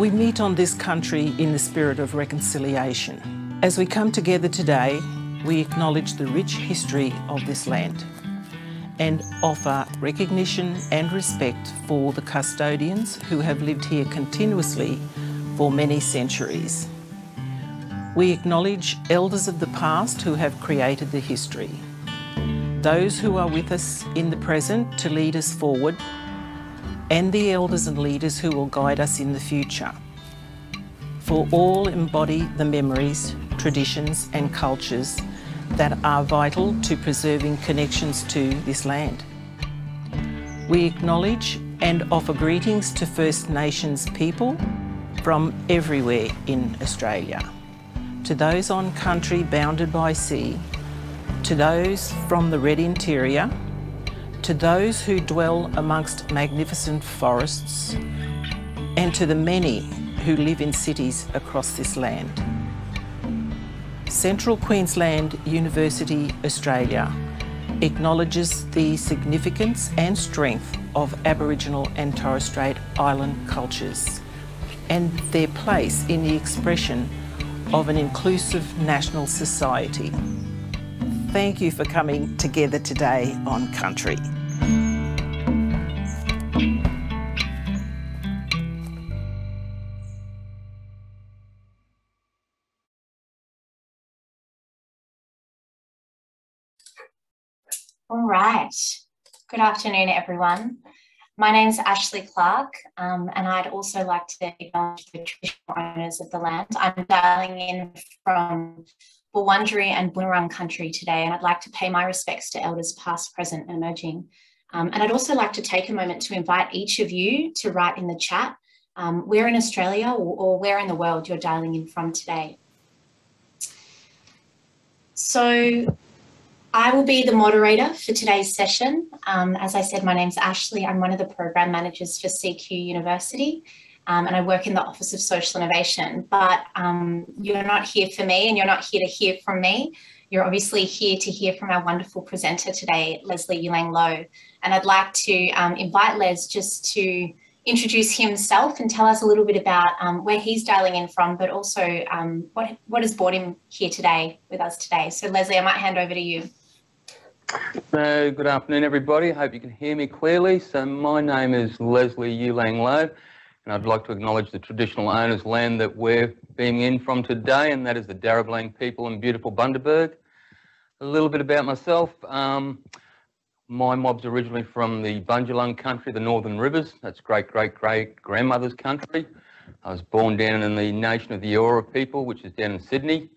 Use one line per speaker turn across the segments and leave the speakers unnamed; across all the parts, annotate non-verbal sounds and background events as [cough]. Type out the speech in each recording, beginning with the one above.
We meet on this country in the spirit of reconciliation. As we come together today, we acknowledge the rich history of this land and offer recognition and respect for the custodians who have lived here continuously for many centuries. We acknowledge elders of the past who have created the history, those who are with us in the present to lead us forward, and the elders and leaders who will guide us in the future. For all embody the memories, traditions, and cultures that are vital to preserving connections to this land. We acknowledge and offer greetings to First Nations people from everywhere in Australia, to those on country bounded by sea, to those from the Red Interior, to those who dwell amongst magnificent forests, and to the many who live in cities across this land. Central Queensland University Australia acknowledges the significance and strength of Aboriginal and Torres Strait Island cultures and their place in the expression of an inclusive national society. Thank you for coming together today on Country.
All right. Good afternoon, everyone. My name is Ashley Clark, um, and I'd also like to acknowledge the traditional owners of the land. I'm dialing in from Wurundjeri and Bunurong country today, and I'd like to pay my respects to elders past, present, and emerging. Um, and I'd also like to take a moment to invite each of you to write in the chat um, where in Australia or, or where in the world you're dialing in from today. So I will be the moderator for today's session. Um, as I said, my name's Ashley. I'm one of the program managers for CQ University um, and I work in the Office of Social Innovation. But um, you're not here for me and you're not here to hear from me. You're obviously here to hear from our wonderful presenter today, Leslie Yulang Lowe. And I'd like to um, invite Les just to introduce himself and tell us a little bit about um, where he's dialing in from, but also um, what, what has brought him here today with us today. So Leslie, I might hand over to you.
Uh, good afternoon, everybody. I hope you can hear me clearly. So my name is Leslie Yulang Lowe, and I'd like to acknowledge the traditional owners' land that we're being in from today, and that is the Taribelang people in beautiful Bundaberg. A little bit about myself. Um, my mob's originally from the Bundjalung country, the Northern Rivers. That's great-great-great-grandmother's country. I was born down in the nation of the Eora people, which is down in Sydney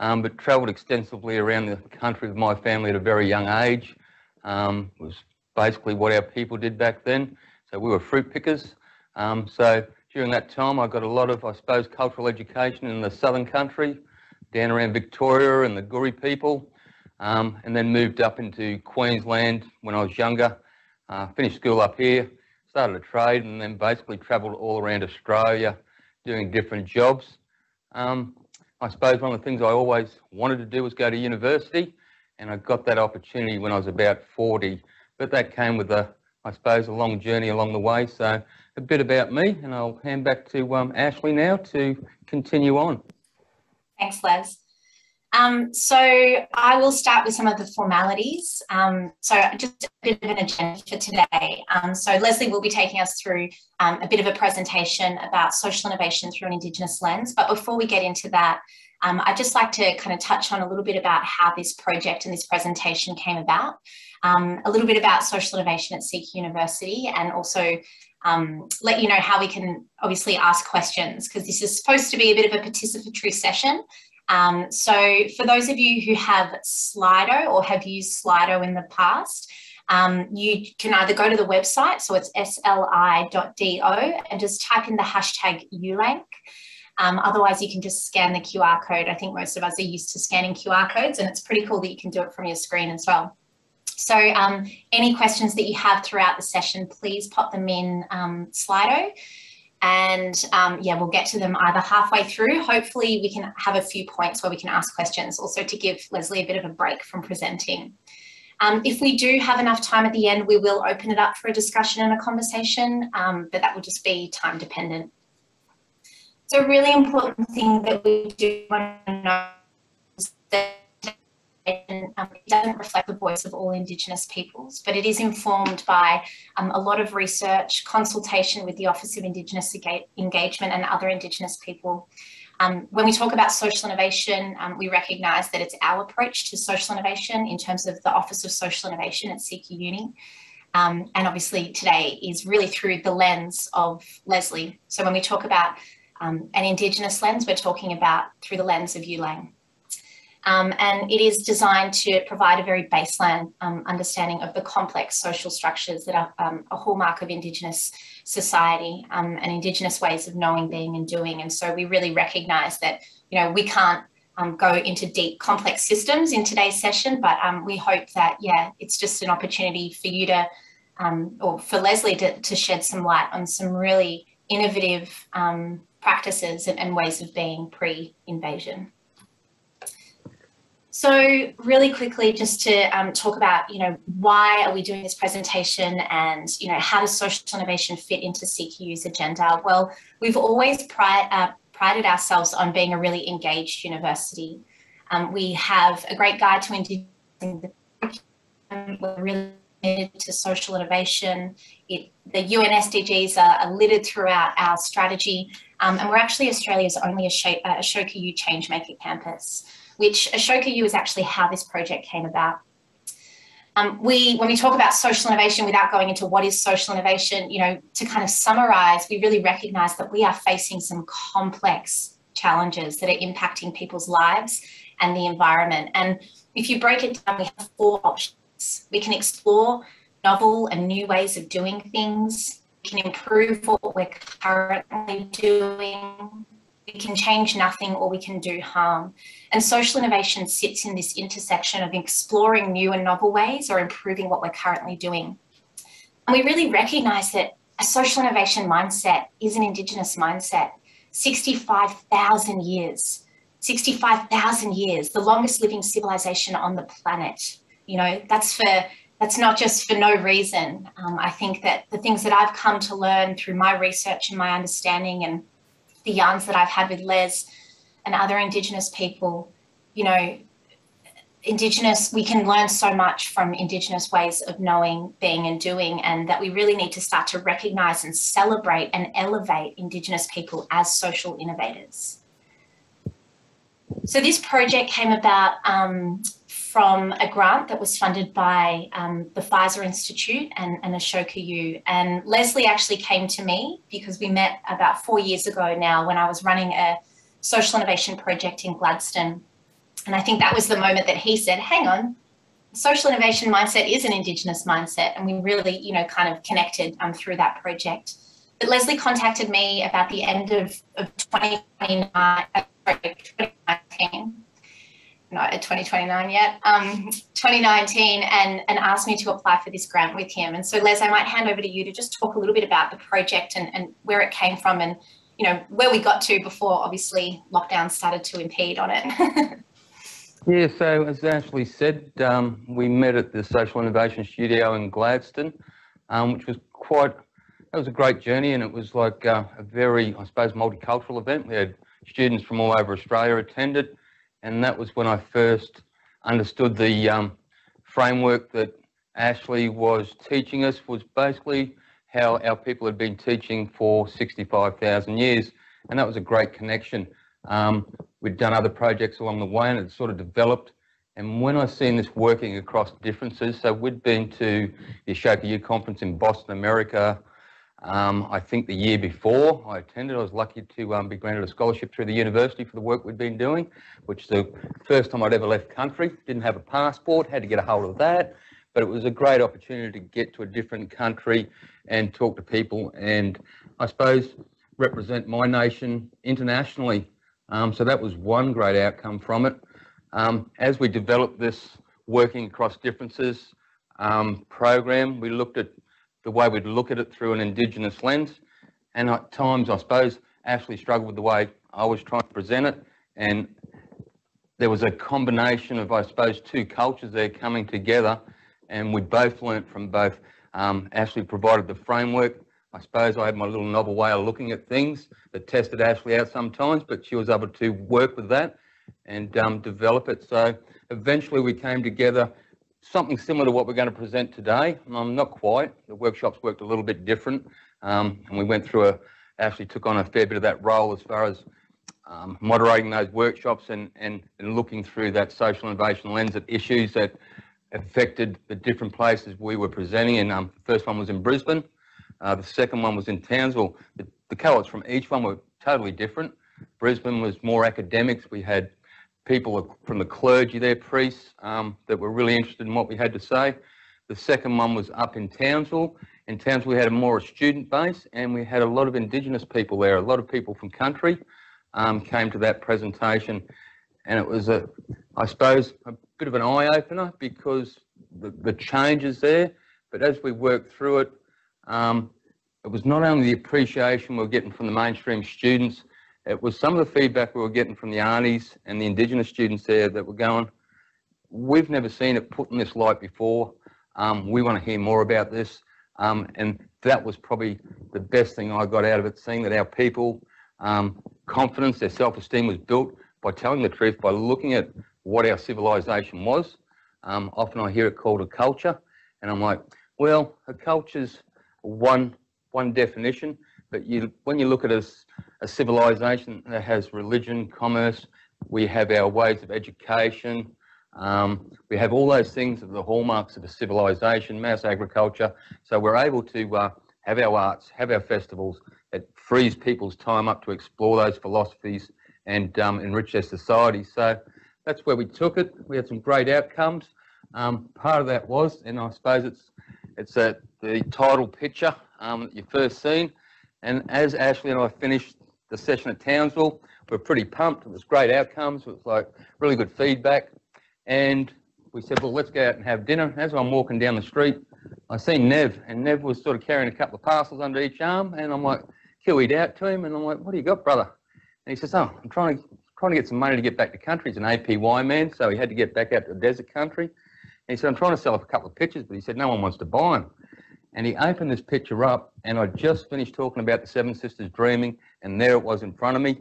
um, but travelled extensively around the country with my family at a very young age. Um, was basically what our people did back then. So we were fruit pickers. Um, so during that time, I got a lot of, I suppose, cultural education in the southern country, down around Victoria and the Koori people, um, and then moved up into Queensland when I was younger. Uh, finished school up here, started a trade, and then basically travelled all around Australia doing different jobs. Um, I suppose one of the things I always wanted to do was go to university, and I got that opportunity when I was about 40. But that came with a, I suppose, a long journey along the way. So a bit about me, and I'll hand back to um, Ashley now to continue on.
Thanks, Les. Um, so I will start with some of the formalities. Um, so just a bit of an agenda for today. Um, so Leslie will be taking us through um, a bit of a presentation about social innovation through an Indigenous lens. But before we get into that, um, I'd just like to kind of touch on a little bit about how this project and this presentation came about, um, a little bit about social innovation at CQ University, and also um, let you know how we can obviously ask questions because this is supposed to be a bit of a participatory session. Um, so for those of you who have Slido or have used Slido in the past, um, you can either go to the website, so it's sli.do, and just type in the hashtag ULANK. Um, otherwise, you can just scan the QR code. I think most of us are used to scanning QR codes, and it's pretty cool that you can do it from your screen as well. So um, any questions that you have throughout the session, please pop them in um, Slido and um, yeah, we'll get to them either halfway through. Hopefully we can have a few points where we can ask questions also to give Leslie a bit of a break from presenting. Um, if we do have enough time at the end, we will open it up for a discussion and a conversation, um, but that will just be time dependent. So a really important thing that we do want to know is that um, it doesn't reflect the voice of all Indigenous peoples, but it is informed by um, a lot of research, consultation with the Office of Indigenous Engagement and other Indigenous people. Um, when we talk about social innovation, um, we recognise that it's our approach to social innovation in terms of the Office of Social Innovation at CQ Uni. Um, and obviously today is really through the lens of Leslie. So when we talk about um, an Indigenous lens, we're talking about through the lens of ULANG. Um, and it is designed to provide a very baseline um, understanding of the complex social structures that are um, a hallmark of Indigenous society um, and Indigenous ways of knowing, being and doing. And so we really recognise that, you know, we can't um, go into deep complex systems in today's session, but um, we hope that, yeah, it's just an opportunity for you to, or for Leslie to, to, shed some light on some really innovative practices and, and ways of being pre-invasion. So really quickly, just to um, talk about, you know, why are we doing this presentation and, you know, how does social innovation fit into CQU's agenda? Well, we've always uh, prided ourselves on being a really engaged university. Um, we have a great guide to indigenous we're really committed to social innovation. It, the UN SDGs are, are littered throughout our strategy, um, and we're actually Australia's only Ashoka U Changemaker campus which Ashoka U is actually how this project came about. Um, we, when we talk about social innovation, without going into what is social innovation, you know, to kind of summarize, we really recognize that we are facing some complex challenges that are impacting people's lives and the environment. And if you break it down, we have four options. We can explore novel and new ways of doing things. We can improve what we're currently doing can change nothing or we can do harm. And social innovation sits in this intersection of exploring new and novel ways or improving what we're currently doing. And we really recognize that a social innovation mindset is an Indigenous mindset. 65,000 years, 65,000 years, the longest living civilization on the planet. You know, that's for that's not just for no reason. Um, I think that the things that I've come to learn through my research and my understanding and the yarns that I've had with Les and other Indigenous people, you know, Indigenous, we can learn so much from Indigenous ways of knowing, being, and doing, and that we really need to start to recognise and celebrate and elevate Indigenous people as social innovators. So this project came about um, from a grant that was funded by um, the Fetzer Institute and, and Ashoka U. And Leslie actually came to me because we met about four years ago now when I was running a social innovation project in Gladstone. And I think that was the moment that he said, hang on, social innovation mindset is an Indigenous mindset. And we really, you know, kind of connected um, through that project. But Leslie contacted me about the end of, of 2019, uh, 2019 not at 2029 yet, um, 2019, and, and asked me to apply for this grant with him. And so, Les, I might hand over to you to just talk a little bit about the project and, and where it came from and, you know, where we got to before obviously lockdown started to impede on it. [laughs]
yeah, so as Ashley said, um, we met at the Social Innovation Studio in Gladstone, um, which was quite, that was a great journey and it was like uh, a very, I suppose, multicultural event. We had students from all over Australia attended and that was when I first understood the um, framework that Ashley was teaching us was basically how our people had been teaching for 65,000 years, and that was a great connection. Um, we'd done other projects along the way and it sort of developed. And when I seen this working across differences, so we'd been to the Ashoka U conference in Boston, America, um, I think the year before I attended, I was lucky to um, be granted a scholarship through the university for the work we'd been doing, which the first time I'd ever left country. Didn't have a passport, had to get a hold of that, but it was a great opportunity to get to a different country and talk to people and I suppose represent my nation internationally. Um, so that was one great outcome from it. Um, as we developed this working across differences um, program, we looked at the way we'd look at it through an Indigenous lens. And at times, I suppose, Ashley struggled with the way I was trying to present it. And there was a combination of, I suppose, two cultures there coming together. And we both learnt from both. Um, Ashley provided the framework. I suppose I had my little novel way of looking at things that tested Ashley out sometimes, but she was able to work with that and um, develop it. So eventually we came together, something similar to what we're going to present today. Um, not quite. The workshops worked a little bit different, um, and we went through a. actually took on a fair bit of that role as far as um, moderating those workshops and, and, and looking through that social innovation lens at issues that affected the different places we were presenting. And um, the first one was in Brisbane. Uh, the second one was in Townsville. The, the cohorts from each one were totally different. Brisbane was more academics. We had people from the clergy there, priests, um, that were really interested in what we had to say. The second one was up in Townsville. In Townsville, we had a more student base and we had a lot of Indigenous people there, a lot of people from country um, came to that presentation. And it was, a, I suppose, a bit of an eye opener because the, the changes there. But as we worked through it, um, it was not only the appreciation we were getting from the mainstream students, it was some of the feedback we were getting from the aunties and the Indigenous students there that were going, we've never seen it put in this light before. Um, we want to hear more about this. Um, and that was probably the best thing I got out of it, seeing that our people, um, confidence, their self-esteem was built by telling the truth, by looking at what our civilization was. Um, often I hear it called a culture, and I'm like, well, a culture's one one definition, but you when you look at a, a civilization that has religion, commerce, we have our ways of education, um, we have all those things of the hallmarks of a civilization, mass agriculture. So we're able to uh, have our arts, have our festivals. It frees people's time up to explore those philosophies and um, enrich their society. So that's where we took it. We had some great outcomes. Um, part of that was, and I suppose it's it's a, the title picture um, that you first seen. And as Ashley and I finished the session at Townsville, we are pretty pumped. It was great outcomes. It was like really good feedback. And we said, well, let's go out and have dinner. As I'm walking down the street, I seen Nev, and Nev was sort of carrying a couple of parcels under each arm. And I'm like, kiwied out to him, and I'm like, what do you got, brother? And he says, oh, I'm trying to trying to get some money to get back to country. He's an APY man, so he had to get back out to the desert country. And he said, I'm trying to sell off a couple of pictures, but he said, no one wants to buy them. And he opened this picture up, and I just finished talking about the Seven Sisters Dreaming, and there it was in front of me,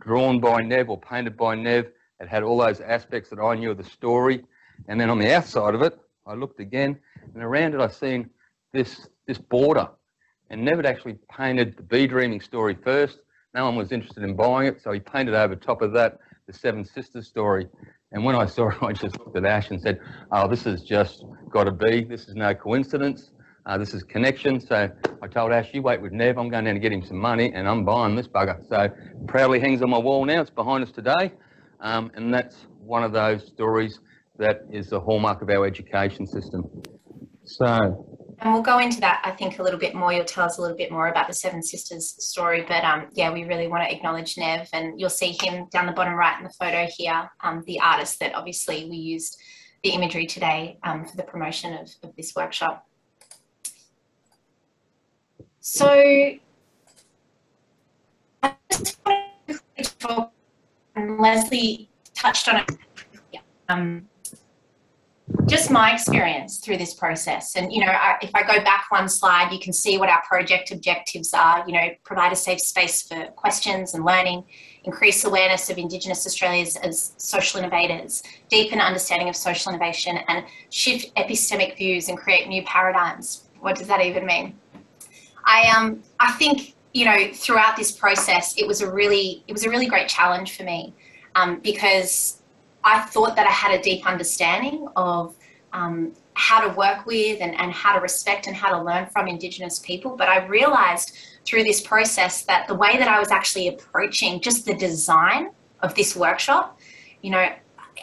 drawn by Nev or painted by Nev. It had all those aspects that I knew of the story. And then on the outside of it, I looked again, and around it I seen this this border. And Nev had actually painted the bee dreaming story first. No one was interested in buying it, so he painted over top of that the Seven Sisters story. And when I saw it, [laughs] I just looked at Ash and said, "Oh, this has just got to be. This is no coincidence. Uh, this is connection." So I told Ash, "You wait with Nev. I'm going down to get him some money, and I'm buying this bugger." So proudly hangs on my wall now. It's behind us today, um, and that's one of those stories that is the hallmark of our education system. So.
And we'll go into that, I think, a little bit more. You'll tell us a little bit more about the Seven Sisters story. But um, yeah, we really want to acknowledge Nev, and you'll see him down the bottom right in the photo here, um, the artist that obviously we used the imagery today um, for the promotion of, of this workshop. So I just want to talk, and Leslie touched on it. Um, just my experience through this process. And, you know, I, if I go back one slide, you can see what our project objectives are, you know, provide a safe space for questions and learning, increase awareness of Indigenous Australians as social innovators, deepen understanding of social innovation, and shift epistemic views and create new paradigms. What does that even mean? I, um, I think, you know, throughout this process, it was a really, it was a really great challenge for me um, because I thought that I had a deep understanding of um, how to work with and, and how to respect and how to learn from Indigenous people. But I realized through this process that the way that I was actually approaching just the design of this workshop, you know,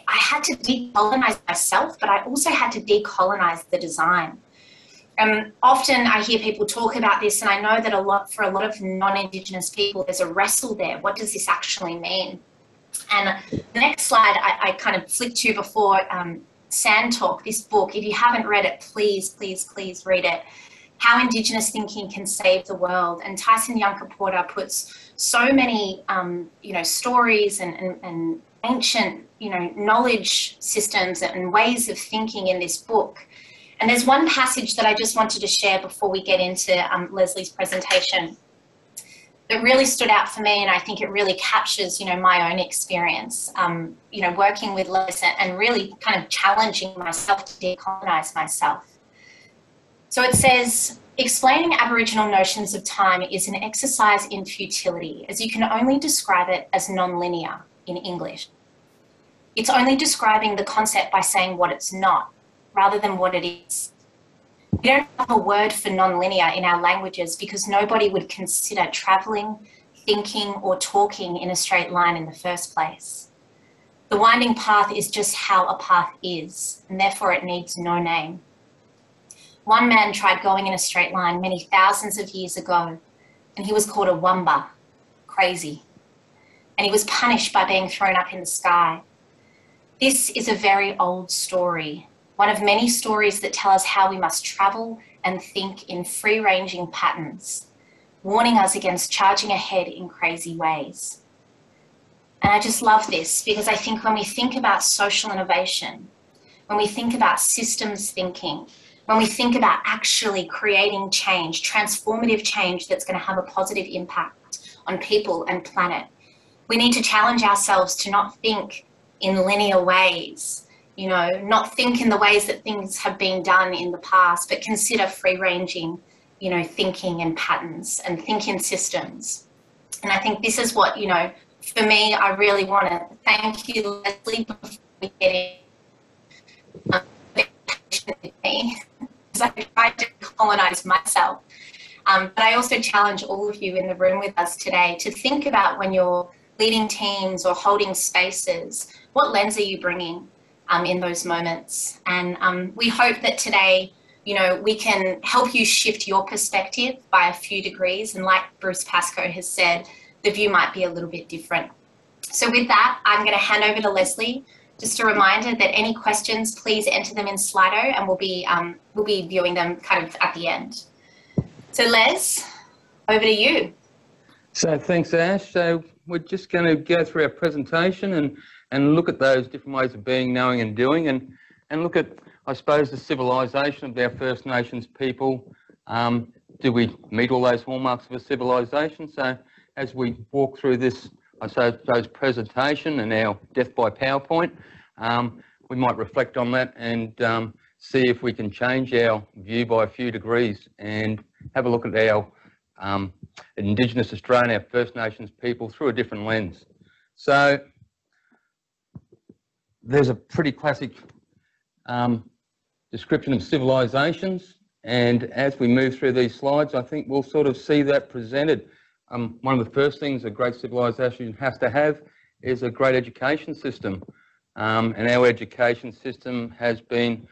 I had to decolonize myself, but I also had to decolonize the design. Um, often I hear people talk about this, and I know that a lot for a lot of non-Indigenous people, there's a wrestle there. What does this actually mean? And the next slide I, I kind of flicked to before um, Sand Talk, this book. If you haven't read it, please, please, please read it. How Indigenous Thinking Can Save the World. And Tyson Yunkaporta puts so many, um, you know, stories and, and, and ancient, you know, knowledge systems and ways of thinking in this book. And there's one passage that I just wanted to share before we get into um, Leslie's presentation that really stood out for me and I think it really captures, you know, my own experience, um, you know, working with Les and really kind of challenging myself to decolonize myself. So it says, explaining Aboriginal notions of time is an exercise in futility as you can only describe it as non-linear in English. It's only describing the concept by saying what it's not rather than what it is. We don't have a word for nonlinear in our languages because nobody would consider traveling, thinking, or talking in a straight line in the first place. The winding path is just how a path is, and therefore it needs no name. One man tried going in a straight line many thousands of years ago, and he was called a wamba, crazy. And he was punished by being thrown up in the sky. This is a very old story, one of many stories that tell us how we must travel and think in free ranging patterns, warning us against charging ahead in crazy ways. And I just love this because I think when we think about social innovation, when we think about systems thinking, when we think about actually creating change, transformative change that's going to have a positive impact on people and planet, we need to challenge ourselves to not think in linear ways you know, not think in the ways that things have been done in the past, but consider free ranging, you know, thinking and patterns and think in systems. And I think this is what, you know, for me, I really want to thank you, Leslie, before we get in. Um, me, because [laughs] I tried to colonize myself. Um, but I also challenge all of you in the room with us today to think about when you're leading teams or holding spaces, what lens are you bringing? Um, in those moments. And um, we hope that today, you know, we can help you shift your perspective by a few degrees. And like Bruce Pascoe has said, the view might be a little bit different. So with that, I'm going to hand over to Leslie. Just a reminder that any questions, please enter them in Slido, and we'll be um, we'll be viewing them kind of at the end. So Les, over to you.
So thanks, Ash. So we're just going to go through our presentation and and look at those different ways of being, knowing and doing and, and look at, I suppose, the civilisation of our First Nations people. Um, do we meet all those hallmarks of a civilisation? So as we walk through this, I suppose, presentation and our death by PowerPoint, um, we might reflect on that and um, see if we can change our view by a few degrees and have a look at our um, Indigenous Australian, our First Nations people through a different lens. So there's a pretty classic um, description of civilizations. And as we move through these slides, I think we'll sort of see that presented. Um, one of the first things a great civilization has to have is a great education system. Um, and our education system has been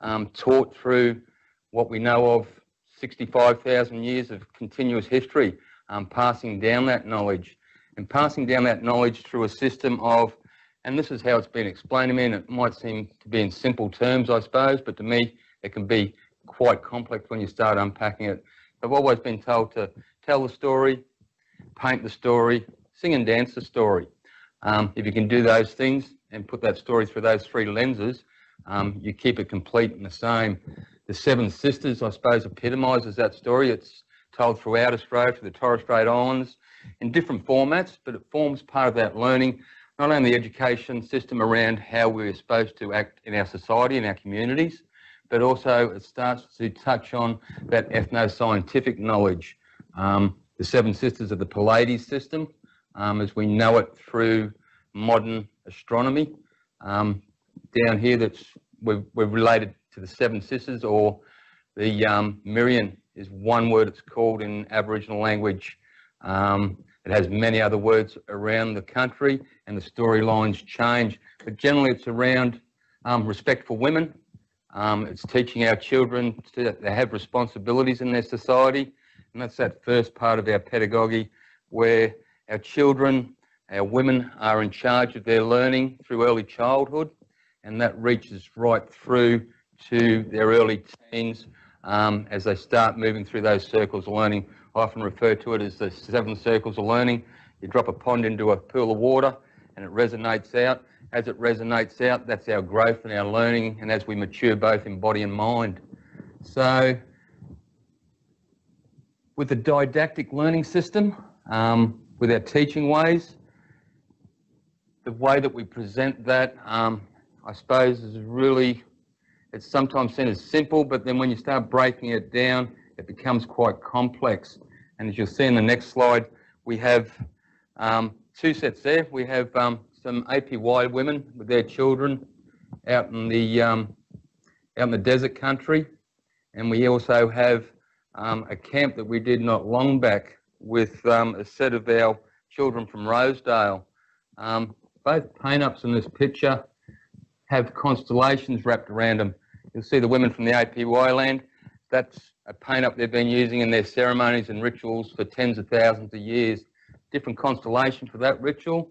um, taught through what we know of 65,000 years of continuous history, um, passing down that knowledge and passing down that knowledge through a system of and this is how it's been explained to me, and it might seem to be in simple terms, I suppose, but to me, it can be quite complex when you start unpacking it. I've always been told to tell the story, paint the story, sing and dance the story. Um, if you can do those things and put that story through those three lenses, um, you keep it complete and the same. The Seven Sisters, I suppose, epitomises that story. It's told throughout Australia, to the Torres Strait Islands, in different formats, but it forms part of that learning not only the education system around how we're supposed to act in our society and our communities, but also it starts to touch on that ethno-scientific knowledge. Um, the Seven Sisters of the Pleiades system, um, as we know it through modern astronomy. Um, down here, that's we're, we're, related to the Seven Sisters, or the um, Merian is one word it's called in Aboriginal language. Um, it has many other words around the country and the storylines change, but generally it's around um, respect for women. Um, it's teaching our children to they have responsibilities in their society, and that's that first part of our pedagogy where our children, our women are in charge of their learning through early childhood, and that reaches right through to their early teens um, as they start moving through those circles learning I often refer to it as the seven circles of learning. You drop a pond into a pool of water and it resonates out. As it resonates out, that's our growth and our learning and as we mature both in body and mind. So with the didactic learning system, um, with our teaching ways, the way that we present that, um, I suppose, is really, it's sometimes seen as simple, but then when you start breaking it down, it becomes quite complex. And as you'll see in the next slide, we have um, two sets there. We have um, some APY women with their children out in the um, out in the desert country, and we also have um, a camp that we did not long back with um, a set of our children from Rosedale. Um, both paint-ups in this picture have constellations wrapped around them. You'll see the women from the APY land. That's a paint-up they've been using in their ceremonies and rituals for tens of thousands of years. Different constellation for that ritual.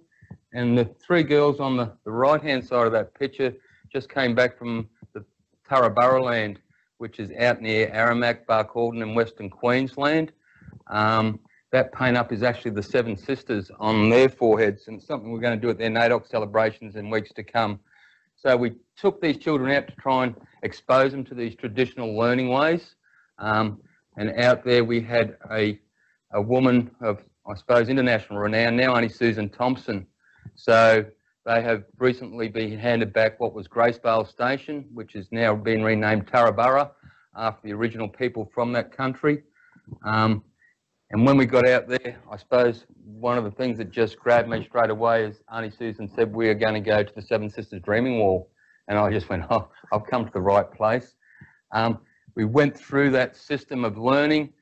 And the three girls on the, the right-hand side of that picture just came back from the Turrburra land, which is out near Aramac, Barcaldine in Western Queensland. Um, that paint up is actually the Seven Sisters on their foreheads, and it's something we're going to do at their NAIDOC celebrations in weeks to come. So we took these children out to try and expose them to these traditional learning ways. Um, and out there we had a, a woman of, I suppose, international renown, now Auntie Susan Thompson. So they have recently been handed back what was Gracevale Station, which has now been renamed Turrburra after the original people from that country. Um, and when we got out there, I suppose one of the things that just grabbed me straight away is Auntie Susan said, we are going to go to the Seven Sisters Dreaming Wall. And I just went, oh, I've come to the right place. Um, we went through that system of learning.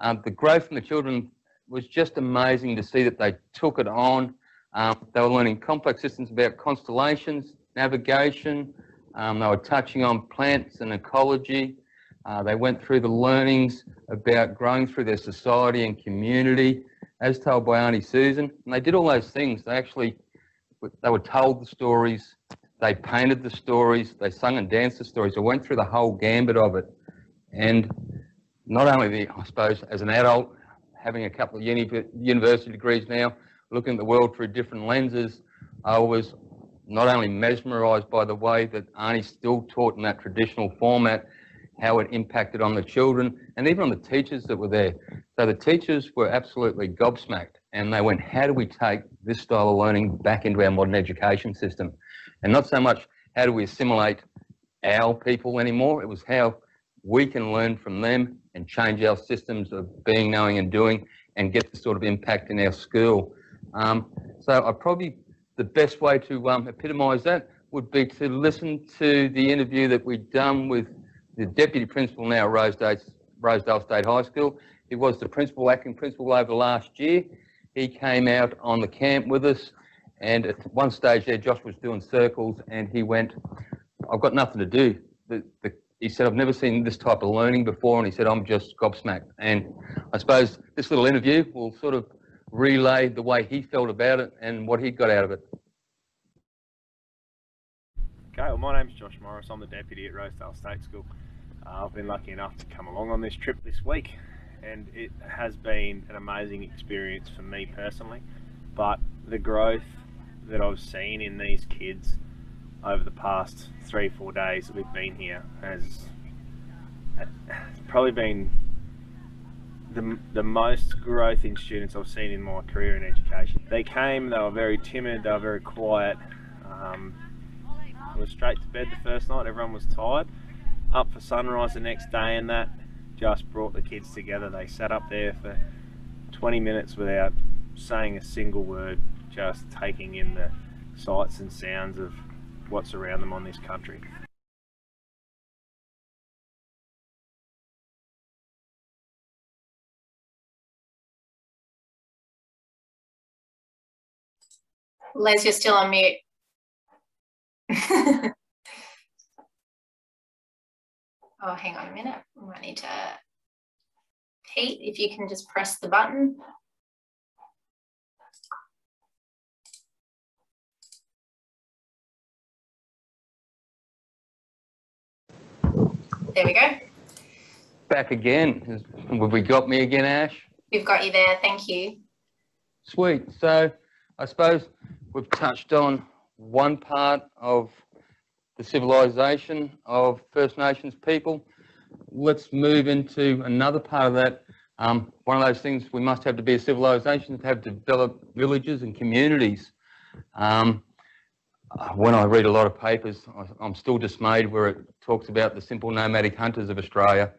Um, the growth from the children was just amazing to see that they took it on. Um, they were learning complex systems about constellations, navigation. Um, they were touching on plants and ecology. Uh, they went through the learnings about growing through their society and community, as told by Auntie Susan. And they did all those things. They actually, they were told the stories, they painted the stories, they sung and danced the stories. They went through the whole gambit of it. And not only, the, I suppose, as an adult, having a couple of uni university degrees now, looking at the world through different lenses, I was not only mesmerised by the way that Arnie still taught in that traditional format, how it impacted on the children and even on the teachers that were there. So the teachers were absolutely gobsmacked and they went, how do we take this style of learning back into our modern education system? And not so much how do we assimilate our people anymore, it was how we can learn from them and change our systems of being, knowing and doing and get the sort of impact in our school. Um, so I probably, the best way to um, epitomise that would be to listen to the interview that we'd done with the deputy principal now Rosedale, Rosedale State High School. He was the principal, acting principal over last year. He came out on the camp with us and at one stage there, Josh was doing circles and he went, I've got nothing to do. The, the, he said, I've never seen this type of learning before. And he said, I'm just gobsmacked. And I suppose this little interview will sort of relay the way he felt about it and what he got out of it.
Okay, well, my name's Josh Morris. I'm the deputy at Rosedale State School. Uh, I've been lucky enough to come along on this trip this week, and it has been an amazing experience for me personally. But the growth that I've seen in these kids over the past three, four days that we've been here has probably been the, the most growth in students I've seen in my career in education. They came, they were very timid, they were very quiet. Um, I was straight to bed the first night, everyone was tired. Up for sunrise the next day and that just brought the kids together. They sat up there for 20 minutes without saying a single word, just taking in the sights and sounds of what's around them on this country.
Les, you're still on mute. [laughs] oh, hang on a minute. I might need to, Pete, if you can just press the button. There we go.
Back again. Have we got me again, Ash?
We've got you there. Thank you.
Sweet. So I suppose we've touched on one part of the civilization of First Nations people. let's move into another part of that. Um, one of those things we must have to be a civilization to have developed villages and communities. Um, when I read a lot of papers, I'm still dismayed where it talks about the simple nomadic hunters of Australia.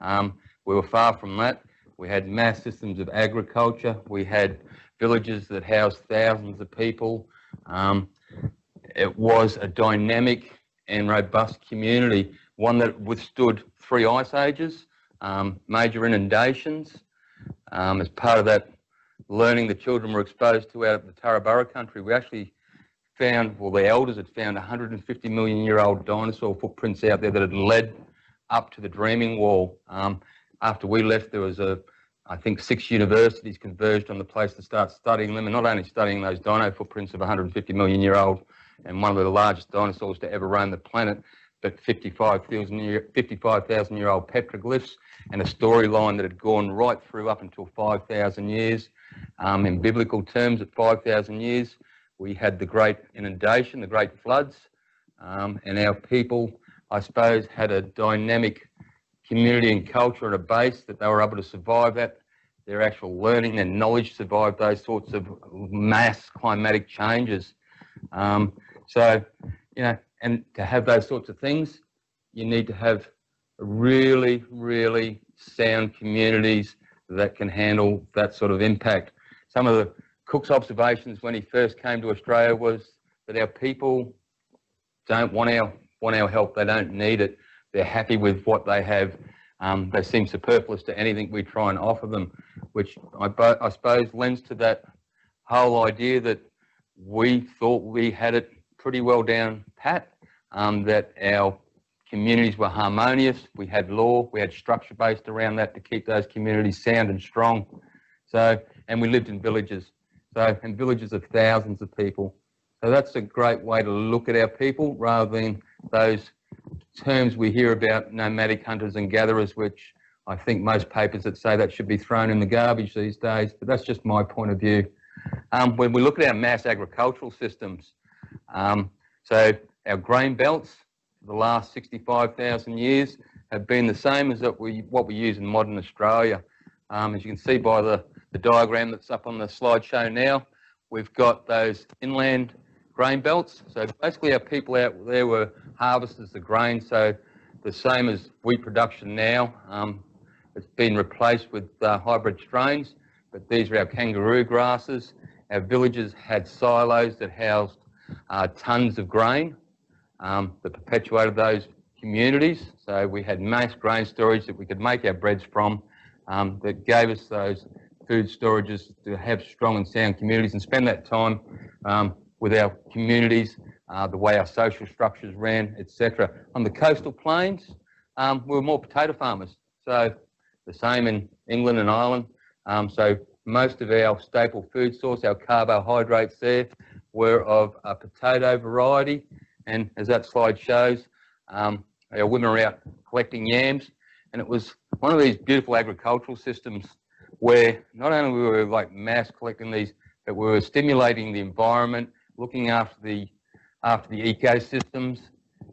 Um, we were far from that. We had mass systems of agriculture. We had villages that housed thousands of people. Um, it was a dynamic and robust community, one that withstood three ice ages, um, major inundations. Um, as part of that learning the children were exposed to out of the Turrburra country, we actually found, well, the elders had found 150 million year old dinosaur footprints out there that had led up to the Dreaming Wall. Um, after we left, there was a, I think, six universities converged on the place to start studying them, and not only studying those dino footprints of 150 million year old and one of the largest dinosaurs to ever roam the planet, but 55,000 year, 55, year old petroglyphs and a storyline that had gone right through up until 5,000 years. Um, in biblical terms, at 5,000 years, we had the great inundation, the great floods, um, and our people, I suppose, had a dynamic community and culture and a base that they were able to survive that. Their actual learning and knowledge survived those sorts of mass climatic changes. Um, so, you know, and to have those sorts of things, you need to have really, really sound communities that can handle that sort of impact. Some of the Cook's observations when he first came to Australia was that our people don't want our want our help. They don't need it. They're happy with what they have. Um, they seem superfluous to anything we try and offer them, which I, I suppose lends to that whole idea that we thought we had it pretty well down pat, um, that our communities were harmonious, we had law, we had structure based around that to keep those communities sound and strong. So, and we lived in villages, so, in villages of thousands of people. So that's a great way to look at our people rather than those terms we hear about nomadic hunters and gatherers, which I think most papers that say that should be thrown in the garbage these days, but that's just my point of view. Um, when we look at our mass agricultural systems, um, so our grain belts for the last 65,000 years have been the same as what we, what we use in modern Australia. Um, as you can see by the, the diagram that's up on the slideshow now, we've got those inland grain belts. So basically our people out there were harvesters of grain, so the same as wheat production now. Um, it's been replaced with uh, hybrid strains, but these are our kangaroo grasses. Our villages had silos that housed uh, tons of grain um, that perpetuated those communities. So we had mass grain storage that we could make our breads from um, that gave us those food storages to have strong and sound communities and spend that time um, with our communities, uh, the way our social structures ran, etc. On the coastal plains, um, we were more potato farmers. So the same in England and Ireland. Um, so most of our staple food source, our carbohydrates there, were of a potato variety. And as that slide shows, um, our women were out collecting yams. And it was one of these beautiful agricultural systems where not only we were like mass collecting these, but we were stimulating the environment, looking after the after the ecosystems.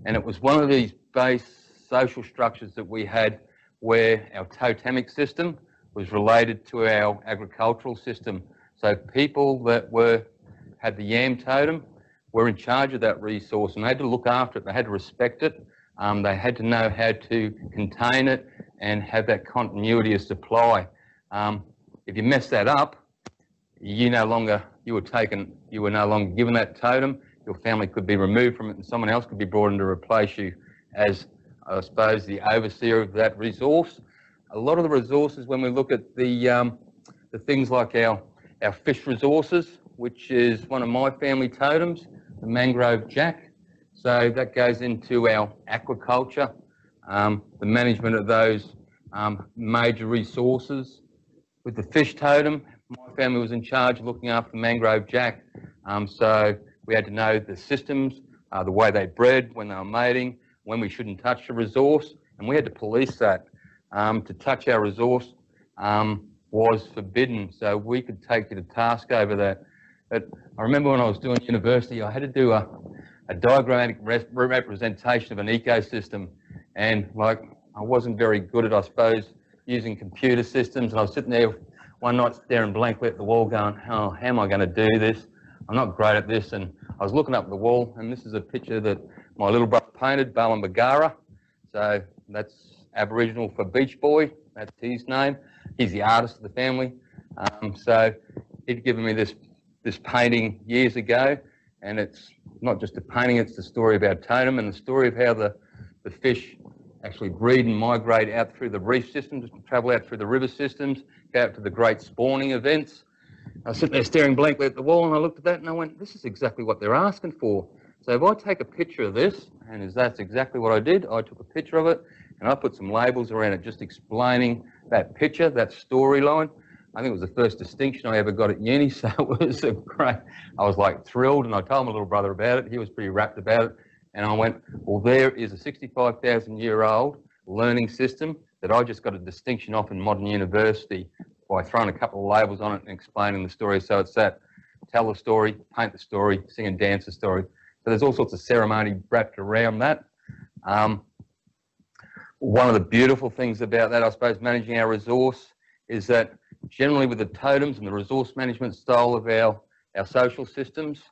And it was one of these base social structures that we had where our totemic system was related to our agricultural system. So people that were had the yam totem were in charge of that resource and they had to look after it. They had to respect it. Um, they had to know how to contain it and have that continuity of supply. Um, if you mess that up, you no longer, you were taken, you were no longer given that totem. Your family could be removed from it and someone else could be brought in to replace you as, I suppose, the overseer of that resource. A lot of the resources, when we look at the, um, the things like our, our fish resources, which is one of my family totems, the mangrove jack. So that goes into our aquaculture, um, the management of those um, major resources. With the fish totem, my family was in charge of looking after mangrove jack. Um, so we had to know the systems, uh, the way they bred, when they were mating, when we shouldn't touch the resource, and we had to police that. Um, to touch our resource um, was forbidden, so we could take you to task over that. But I remember when I was doing university, I had to do a, a diagrammatic representation of an ecosystem. And like, I wasn't very good at, I suppose, using computer systems. And I was sitting there one night staring blankly at the wall going, oh, how am I going to do this? I'm not great at this. And I was looking up the wall and this is a picture that my little brother painted, Balambagara. So that's Aboriginal for Beach Boy. That's his name. He's the artist of the family. Um, so he'd given me this this painting years ago, and it's not just a painting, it's the story about totem and the story of how the, the fish actually breed and migrate out through the reef systems, travel out through the river systems, go out to the great spawning events. I sitting there staring blankly at the wall and I looked at that and I went, this is exactly what they're asking for. So if I take a picture of this, and as that's exactly what I did, I took a picture of it and I put some labels around it just explaining that picture, that storyline. I think it was the first distinction I ever got at uni, [laughs] so it was a great, I was like thrilled and I told my little brother about it. He was pretty rapt about it. And I went, well, there is a 65,000 year old learning system that I just got a distinction off in modern university by throwing a couple of labels on it and explaining the story. So it's that tell the story, paint the story, sing and dance the story. So there's all sorts of ceremony wrapped around that. Um, one of the beautiful things about that, I suppose, managing our resource is that generally with the totems and the resource management style of our, our social systems,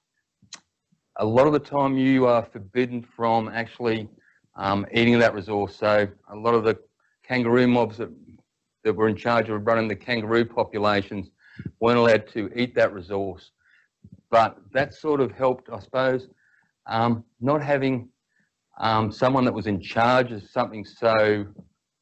a lot of the time you are forbidden from actually um, eating that resource. So a lot of the kangaroo mobs that, that were in charge of running the kangaroo populations weren't allowed to eat that resource. But that sort of helped, I suppose, um, not having um, someone that was in charge of something so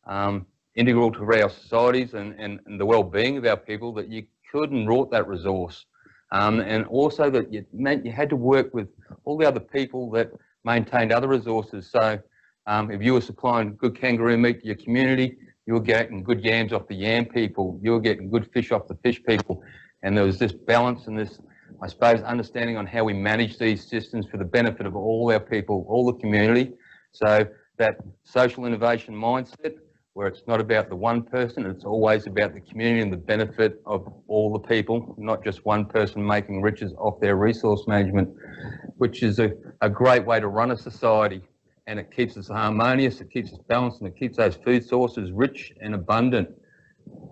um, integral to our societies and, and, and the well-being of our people that you couldn't rot that resource. Um, and also that you meant you had to work with all the other people that maintained other resources. So um, if you were supplying good kangaroo meat to your community, you were getting good yams off the yam people, you were getting good fish off the fish people. And there was this balance and this, I suppose, understanding on how we manage these systems for the benefit of all our people, all the community. So that social innovation mindset where it's not about the one person, it's always about the community and the benefit of all the people, not just one person making riches off their resource management, which is a, a great way to run a society. And it keeps us harmonious, it keeps us balanced, and it keeps those food sources rich and abundant.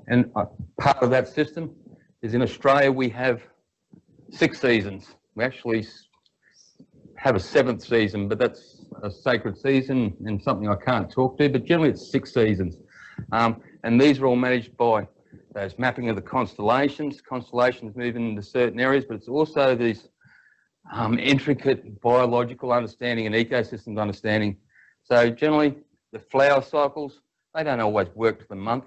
And uh, part of that system is in Australia, we have six seasons. We actually have a seventh season, but that's a sacred season and something I can't talk to, but generally it's six seasons. Um, and these are all managed by those mapping of the constellations. Constellations moving into certain areas, but it's also these um, intricate biological understanding and ecosystems understanding. So generally the flower cycles, they don't always work to the month.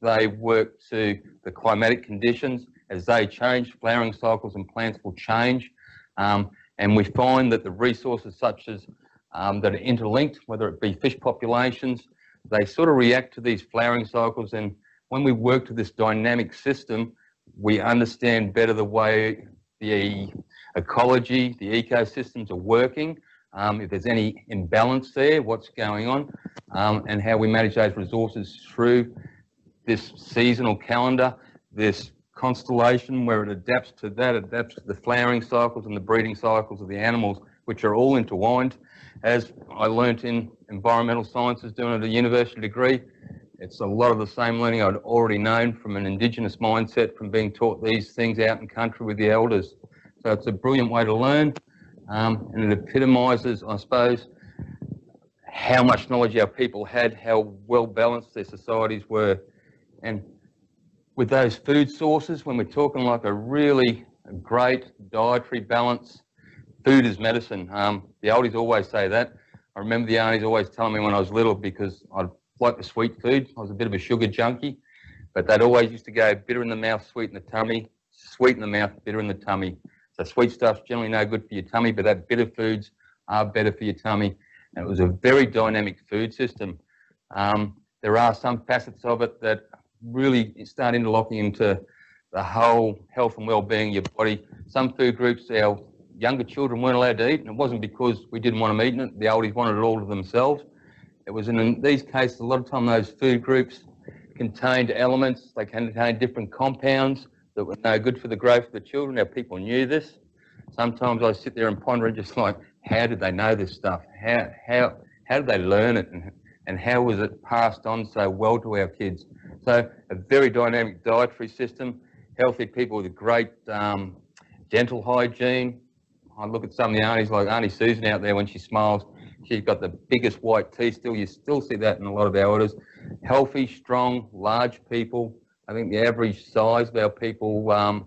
They work to the climatic conditions. As they change, flowering cycles and plants will change. Um, and we find that the resources such as um, that are interlinked, whether it be fish populations. They sort of react to these flowering cycles. And when we work to this dynamic system, we understand better the way the ecology, the ecosystems are working, um, if there's any imbalance there, what's going on, um, and how we manage those resources through this seasonal calendar, this constellation where it adapts to that, adapts to the flowering cycles and the breeding cycles of the animals, which are all intertwined as I learnt in environmental sciences doing a university degree, it's a lot of the same learning I'd already known from an Indigenous mindset from being taught these things out in country with the elders. So it's a brilliant way to learn um, and it epitomises, I suppose, how much knowledge our people had, how well balanced their societies were. And with those food sources, when we're talking like a really great dietary balance, food is medicine. Um, the oldies always say that. I remember the aunties always telling me when I was little because I'd like the sweet food. I was a bit of a sugar junkie, but they'd always used to go bitter in the mouth, sweet in the tummy, sweet in the mouth, bitter in the tummy. So sweet stuff's generally no good for your tummy, but that bitter foods are better for your tummy. And it was a very dynamic food system. Um, there are some facets of it that really start interlocking into the whole health and well-being of your body. Some food groups, our younger children weren't allowed to eat, and it wasn't because we didn't want them eating it. The oldies wanted it all to themselves. It was in these cases, a lot of time those food groups contained elements, they contained different compounds that were no good for the growth of the children. Our people knew this. Sometimes I sit there and ponder just like, how did they know this stuff? How, how, how did they learn it? And and how was it passed on so well to our kids. So a very dynamic dietary system, healthy people with great um, dental hygiene. I look at some of the aunties like Auntie Susan out there when she smiles, she's got the biggest white teeth still. You still see that in a lot of our orders. Healthy, strong, large people. I think the average size of our people um,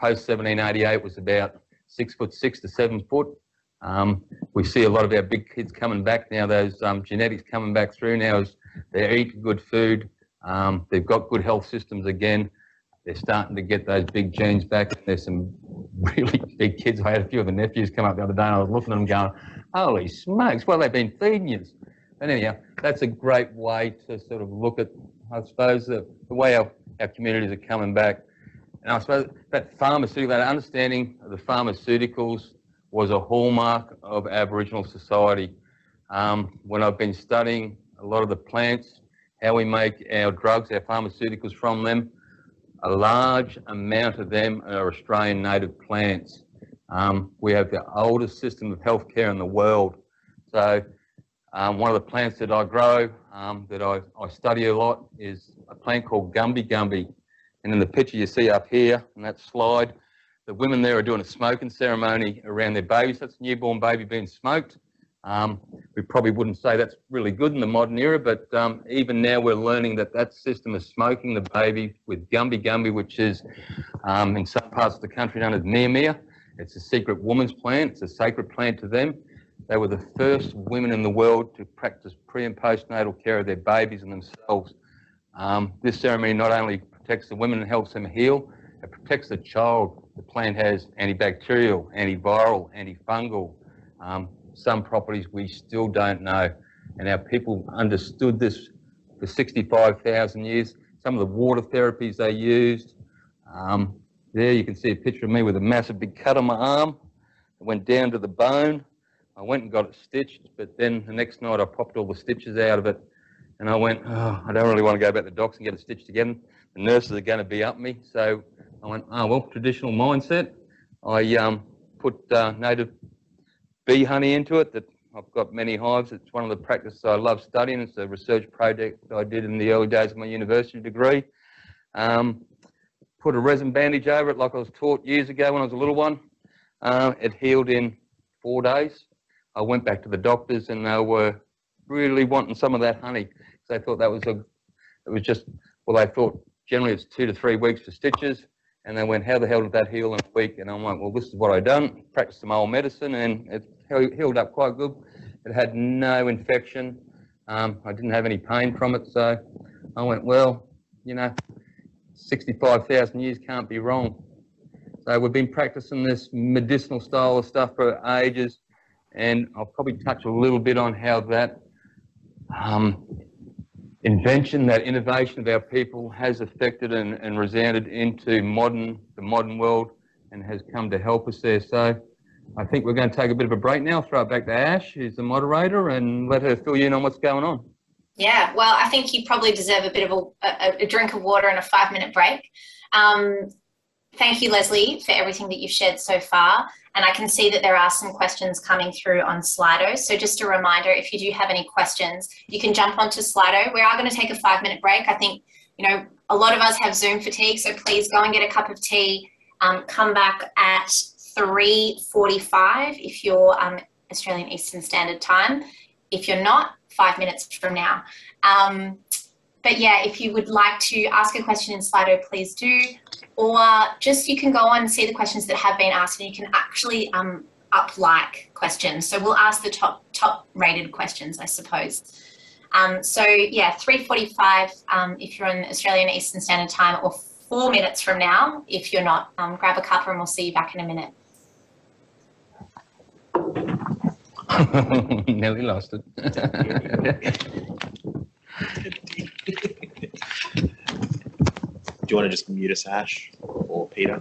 post 1788 was about six foot six to seven foot. Um, we see a lot of our big kids coming back now, those um, genetics coming back through now as they eat good food. Um, they've got good health systems again. They're starting to get those big genes back. There's some really [laughs] big kids. I had a few of the nephews come up the other day and I was looking at them going, holy smokes, what have they been feeding you? And anyhow, that's a great way to sort of look at, I suppose, the, the way our, our communities are coming back. And I suppose that pharmaceutical, that understanding of the pharmaceuticals was a hallmark of Aboriginal society. Um, when I've been studying a lot of the plants, how we make our drugs, our pharmaceuticals from them, a large amount of them are Australian native plants. Um, we have the oldest system of healthcare in the world. So um, one of the plants that I grow, um, that I, I study a lot, is a plant called Gumby Gumby. And in the picture you see up here, in that slide, the women there are doing a smoking ceremony around their babies. That's a newborn baby being smoked. Um, we probably wouldn't say that's really good in the modern era, but um, even now we're learning that that system of smoking the baby with Gumby Gumby, which is um, in some parts of the country known as Mia It's a secret woman's plant. It's a sacred plant to them. They were the first women in the world to practice pre and postnatal care of their babies and themselves. Um, this ceremony not only protects the women and helps them heal, it protects the child. The plant has antibacterial, antiviral, antifungal. Um, some properties we still don't know. And our people understood this for 65,000 years. Some of the water therapies they used. Um, there you can see a picture of me with a massive big cut on my arm. It went down to the bone. I went and got it stitched, but then the next night I popped all the stitches out of it. And I went, oh, I don't really want to go back to the docks and get it stitched again. The nurses are going to be up me. So I went, oh, well, traditional mindset. I um, put uh, native bee honey into it that I've got many hives. It's one of the practices I love studying. It's a research project I did in the early days of my university degree. Um, put a resin bandage over it like I was taught years ago when I was a little one. Uh, it healed in four days. I went back to the doctors and they were really wanting some of that honey. They thought that was a, it was just, well, they thought generally it's two to three weeks for stitches. And they went, how the hell did that heal in a week? And I'm like, well, this is what I done. Practiced some old medicine and it healed up quite good. It had no infection. Um, I didn't have any pain from it. So I went, well, you know, 65,000 years can't be wrong. So we've been practicing this medicinal style of stuff for ages. And I'll probably touch a little bit on how that um, invention, that innovation of our people has affected and, and resounded into modern, the modern world and has come to help us there. So I think we're going to take a bit of a break now, throw it back to Ash, who's the moderator, and let her fill you in on what's going on.
Yeah, well, I think you probably deserve a bit of a, a, a drink of water and a five minute break. Um, thank you, Leslie, for everything that you've shared so far. And I can see that there are some questions coming through on Slido. So just a reminder, if you do have any questions, you can jump onto Slido. We are going to take a five minute break. I think, you know, a lot of us have Zoom fatigue, so please go and get a cup of tea. Um, come back at 3.45 if you're um, Australian Eastern Standard Time. If you're not, five minutes from now. Um, but yeah, if you would like to ask a question in Slido, please do or just you can go on and see the questions that have been asked and you can actually um, up like questions. So we'll ask the top top rated questions, I suppose. Um, so yeah, 3.45 um, if you're on Australian Eastern Standard Time or four minutes from now if you're not. Um, grab a cuppa and we'll see you back in a minute. [laughs]
Nearly lost it. [laughs]
Do you want to just mute us, Ash or Peter?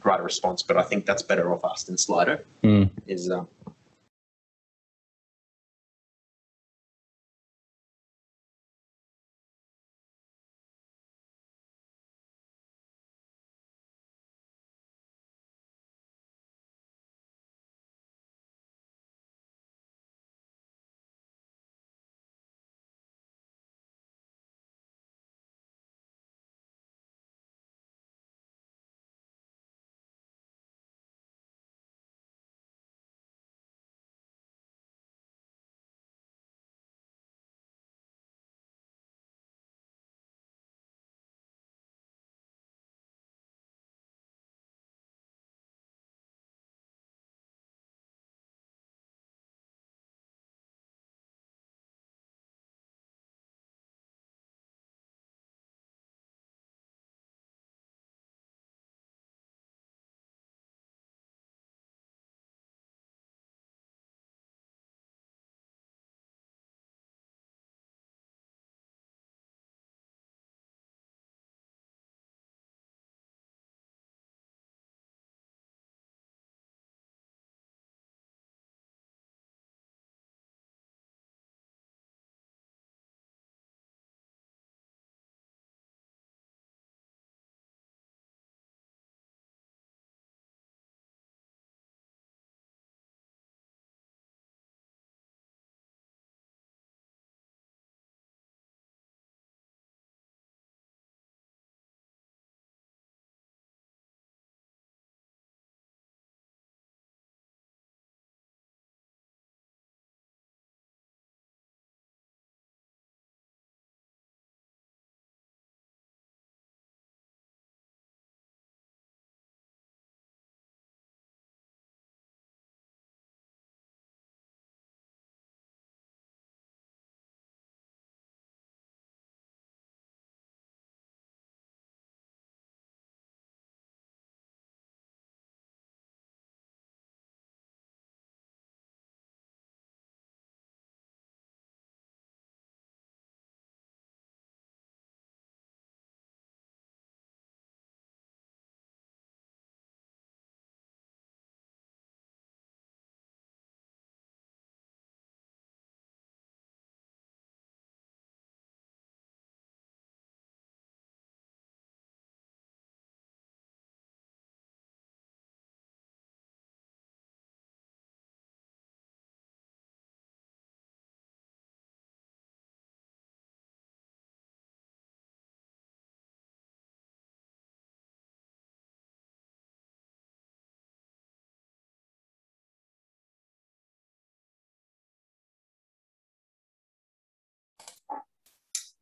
Greater response. But I think that's better off us than Slido.
Hmm.
Is um,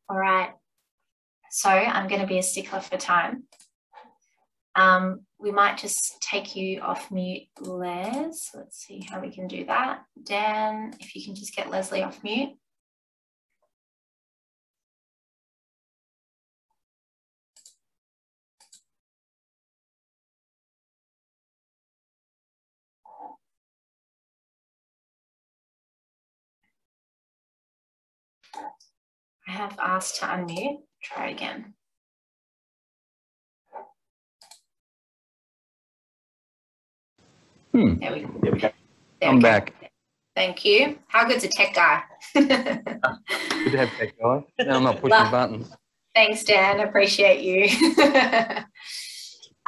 All right. So I'm going to be a stickler for time. Um, we might just take you off mute, Les. Let's see how we can do that. Dan, if you can just get Leslie off mute. I have asked to unmute. Try again.
Hmm.
There we go.
there we go.
There
I'm
we go.
back.
Thank you. How good's a tech guy? [laughs]
Good to have tech guy. Now I'm not pushing
Love-
buttons.
Thanks, Dan. Appreciate you. [laughs]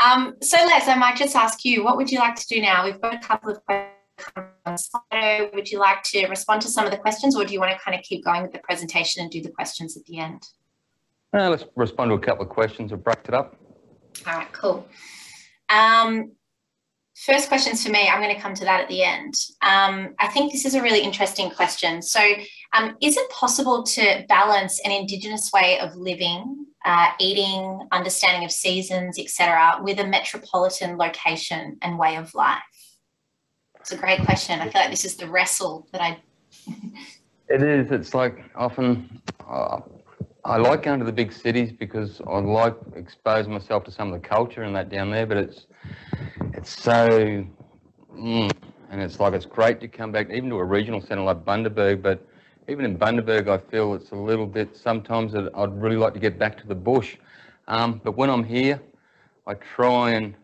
um, so, Les, I might just ask you, what would you like to do now? We've got a couple of questions. On Slido. Would you like to respond to some of the questions, or do you want to kind of keep going with the presentation and do the questions at the end?
Uh, let's respond to a couple of questions. I've bracked it up.
All right, cool. Um, first questions for me, I'm going to come to that at the end. Um, I think this is a really interesting question. So, um, is it possible to balance an Indigenous way of living, uh, eating, understanding of seasons, etc., with a metropolitan location and way of life? It's a great question. I feel like this is the wrestle that I.
It is. It's like often uh, I like going to the big cities because I like exposing myself to some of the culture and that down there. But it's it's so mm, and it's like it's great to come back even to a regional centre like Bundaberg. But even in Bundaberg, I feel it's a little bit. Sometimes that I'd really like to get back to the bush. Um, but when I'm here, I try and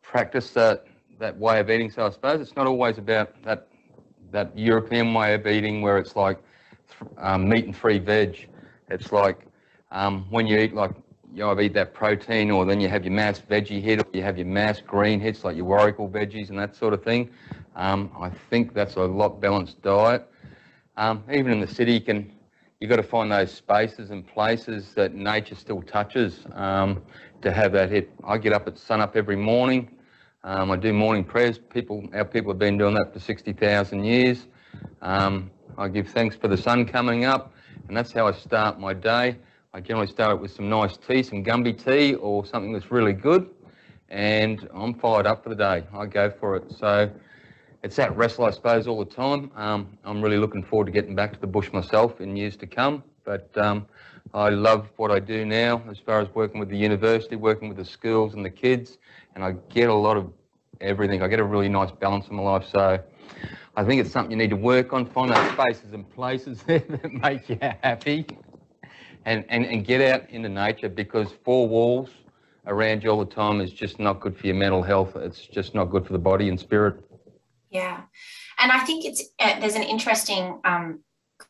practice that, that way of eating. So I suppose it's not always about that, that European way of eating where it's like um, meat and free veg. It's like um, when you eat like you either eat that protein or then you have your mass veggie hit or you have your mass green hits like your warrigal veggies and that sort of thing. Um, I think that's a lot balanced diet. Um, even in the city, you can you've got to find those spaces and places that nature still touches um, to have that hit. I get up at sun up every morning. Um, I do morning prayers. People, our people have been doing that for 60,000 years. Um, I give thanks for the sun coming up, and that's how I start my day. I generally start it with some nice tea, some Gumby tea, or something that's really good, and I'm fired up for the day. I go for it. So it's that wrestle, I suppose, all the time. Um, I'm really looking forward to getting back to the bush myself in years to come. But um, I love what I do now as far as working with the university, working with the schools and the kids, and I get a lot of everything. I get a really nice balance in my life. So I think it's something you need to work on, find those spaces and places there [laughs] that make you happy and, and, and get out into nature because four walls around you all the time is just not good for your mental health. It's just not good for the body and spirit.
Yeah. And I think it's uh, there's an interesting um,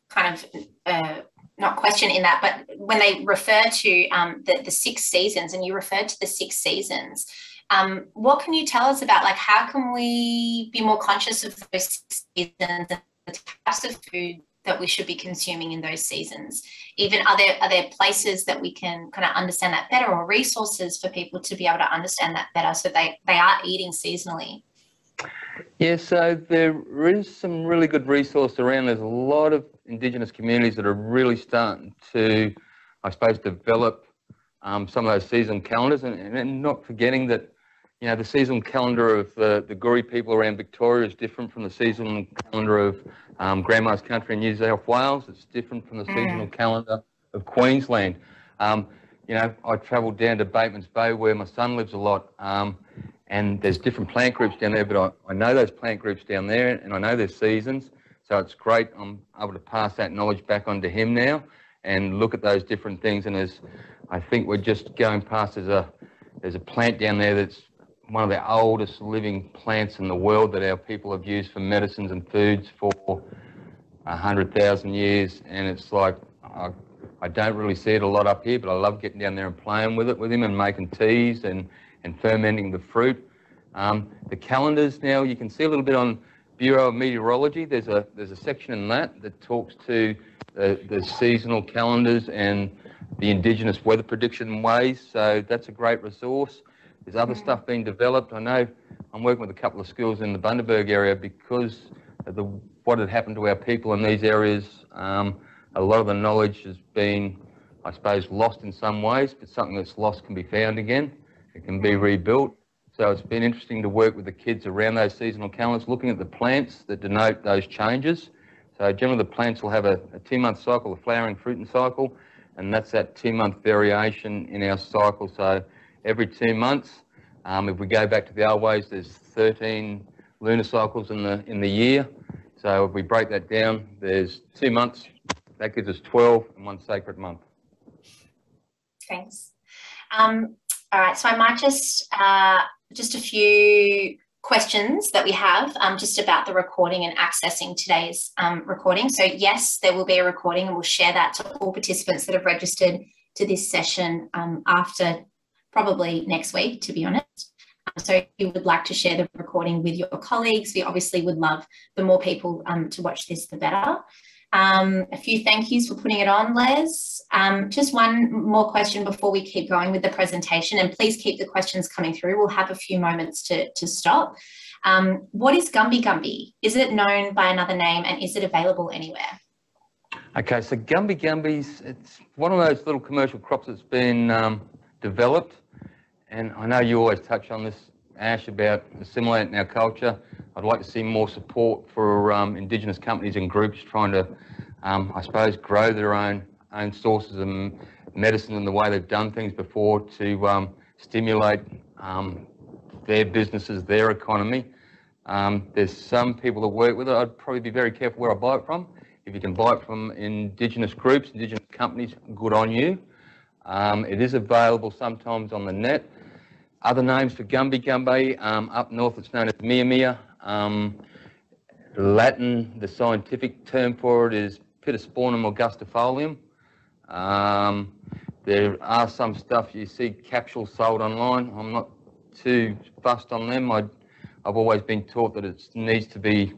kind of uh, not question in that, but when they refer to um, the, the six seasons and you referred to the six seasons, um, what can you tell us about like how can we be more conscious of those seasons and the types of food that we should be consuming in those seasons? Even are there are there places that we can kind of understand that better or resources for people to be able to understand that better so they they are eating seasonally?
Yeah so there is some really good resource around. There's a lot of indigenous communities that are really starting to i suppose develop um, some of those season calendars and, and not forgetting that you know, the seasonal calendar of the, the Koori people around Victoria is different from the seasonal calendar of um, Grandma's country in New South Wales. It's different from the mm. seasonal calendar of Queensland. Um, you know, I travelled down to Bateman's Bay where my son lives a lot, um, and there's different plant groups down there, but I, I know those plant groups down there, and I know their seasons, so it's great. I'm able to pass that knowledge back on to him now and look at those different things. And as I think we're just going past, there's a there's a plant down there that's one of the oldest living plants in the world that our people have used for medicines and foods for 100,000 years. And it's like, I, I, don't really see it a lot up here, but I love getting down there and playing with it with him and making teas and, and fermenting the fruit. Um, the calendars now, you can see a little bit on Bureau of Meteorology. There's a, there's a section in that that talks to the, the seasonal calendars and the Indigenous weather prediction ways. So that's a great resource. There's other stuff being developed. I know I'm working with a couple of schools in the Bundaberg area because of the, what had happened to our people in these areas. Um, a lot of the knowledge has been, I suppose, lost in some ways, but something that's lost can be found again. It can be rebuilt. So it's been interesting to work with the kids around those seasonal calendars, looking at the plants that denote those changes. So generally the plants will have a, a two-month cycle, a flowering fruiting cycle, and that's that two-month variation in our cycle. So every two months. Um, if we go back to the old ways, there's 13 lunar cycles in the in the year. So if we break that down, there's two months. That gives us 12 and one sacred month.
Thanks. Um, all right, so I might just uh, just a few questions that we have um, just about the recording and accessing today's um, recording. So yes, there will be a recording and we'll share that to all participants that have registered to this session um, after probably next week, to be honest. Um, so if you would like to share the recording with your colleagues, we obviously would love the more people um, to watch this, the better. Um, a few thank yous for putting it on, Les. Um, just one more question before we keep going with the presentation, and please keep the questions coming through. We'll have a few moments to, to stop. Um, what is Gumby Gumby? Is it known by another name and is it available anywhere?
Okay, so Gumby Gumby's, it's one of those little commercial crops that's been um, developed and I know you always touch on this, Ash, about assimilating our culture. I'd like to see more support for um, Indigenous companies and groups trying to, um, I suppose, grow their own own sources of medicine and the way they've done things before to um, stimulate um, their businesses, their economy. Um, there's some people that work with it. I'd probably be very careful where I buy it from. If you can buy it from Indigenous groups, Indigenous companies, good on you. Um, it is available sometimes on the net. Other names for Gumby Gumby, um, up north it's known as Mia Mia. Um, Latin, the scientific term for it is Pittosporum angustifolium. Um, there are some stuff you see capsules sold online. I'm not too fussed on them. I, I've always been taught that it needs to be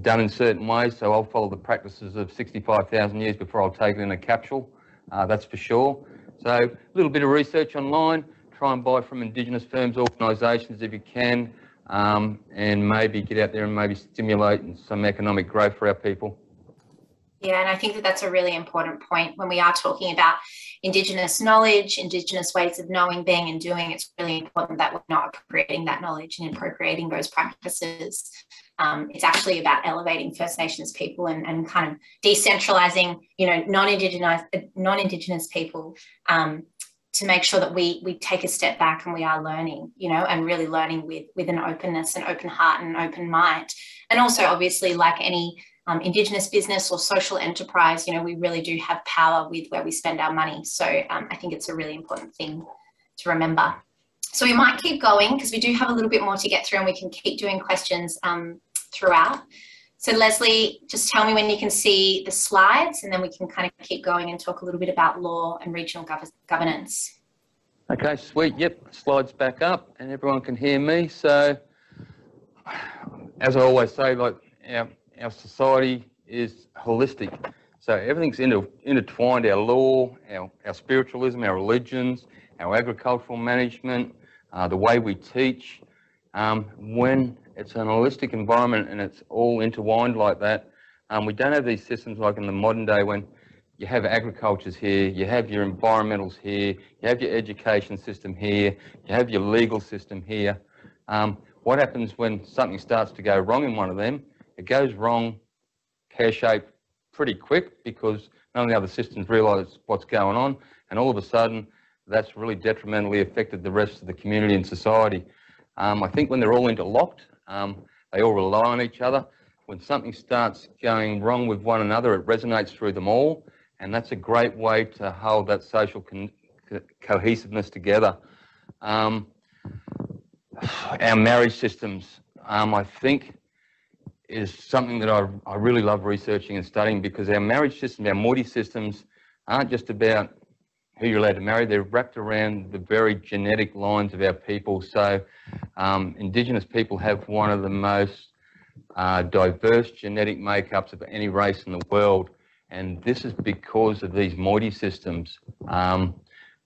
done in certain ways, so I'll follow the practices of 65,000 years before I'll take it in a capsule, uh, that's for sure. So a little bit of research online, try and buy from Indigenous firms, organisations if you can, um, and maybe get out there and maybe stimulate some economic growth for our people.
Yeah, and I think that that's a really important point when we are talking about Indigenous knowledge, Indigenous ways of knowing, being, and doing. It's really important that we're not appropriating that knowledge and appropriating those practices. Um, it's actually about elevating First Nations people and, and kind of decentralizing, you know, non-Indigenous non-Indigenous people um, to make sure that we we take a step back and we are learning, you know, and really learning with with an openness, and open heart, and open mind, and also obviously like any um, Indigenous business or social enterprise, you know, we really do have power with where we spend our money. So um, I think it's a really important thing to remember. So we might keep going because we do have a little bit more to get through and we can keep doing questions um, throughout. So Leslie, just tell me when you can see the slides and then we can kind of keep going and talk a little bit about law and regional gov governance.
Okay, sweet. Yep, slides back up and everyone can hear me. So as I always say, like our our society is holistic. So everything's inter intertwined, our law, our, our spiritualism, our religions, our agricultural management, uh, the way we teach. Um, when it's an holistic environment and it's all intertwined like that, um, we don't have these systems like in the modern day when you have agricultures here, you have your environmentals here, you have your education system here, you have your legal system here. Um, what happens when something starts to go wrong in one of them? It goes wrong pear-shaped pretty quick because none of the other systems realise what's going on and all of a sudden that's really detrimentally affected the rest of the community and society. Um, I think when they're all interlocked, um, they all rely on each other. When something starts going wrong with one another, it resonates through them all and that's a great way to hold that social co cohesiveness together. Um, our marriage systems, um, I think is something that I, I really love researching and studying because our marriage systems, our moiety systems, aren't just about who you're allowed to marry, they're wrapped around the very genetic lines of our people. So um, Indigenous people have one of the most uh, diverse genetic makeups of any race in the world. And this is because of these moiety systems. Um,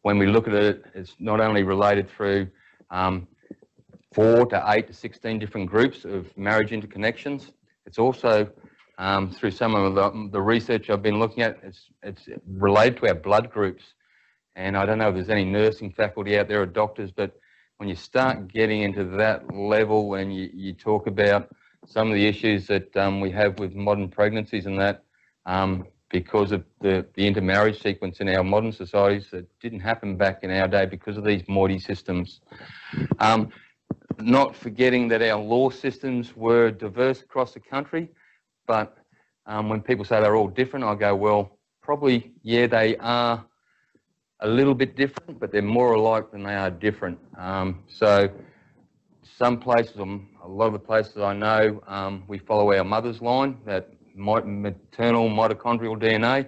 when we look at it, it's not only related through um, four to eight to 16 different groups of marriage interconnections. It's also um, through some of the, the, research I've been looking at, it's, it's related to our blood groups. And I don't know if there's any nursing faculty out there or doctors, but when you start getting into that level and you, you talk about some of the issues that um, we have with modern pregnancies and that, um, because of the, the intermarriage sequence in our modern societies that didn't happen back in our day because of these moiety systems. Um, not forgetting that our law systems were diverse across the country, but um, when people say they're all different, I go, well, probably, yeah, they are a little bit different, but they're more alike than they are different. Um, so some places, um, a lot of the places I know, um, we follow our mother's line, that maternal mitochondrial DNA.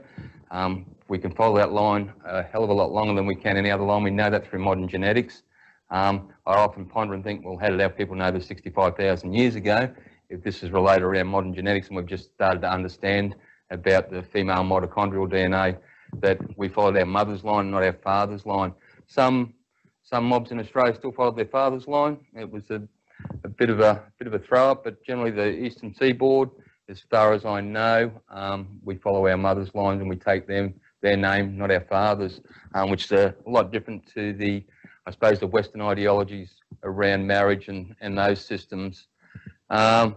Um, we can follow that line a hell of a lot longer than we can any other line. We know that through modern genetics. Um, I often ponder and think, well, how did our people know this 65,000 years ago if this is related around modern genetics and we've just started to understand about the female mitochondrial DNA that we followed our mother's line, not our father's line. Some some mobs in Australia still followed their father's line. It was a, a bit of a bit of a throw up, but generally the eastern seaboard, as far as I know, um, we follow our mother's lines and we take them their name, not our father's, um, which is a lot different to the I suppose, the Western ideologies around marriage and, and those systems. Um,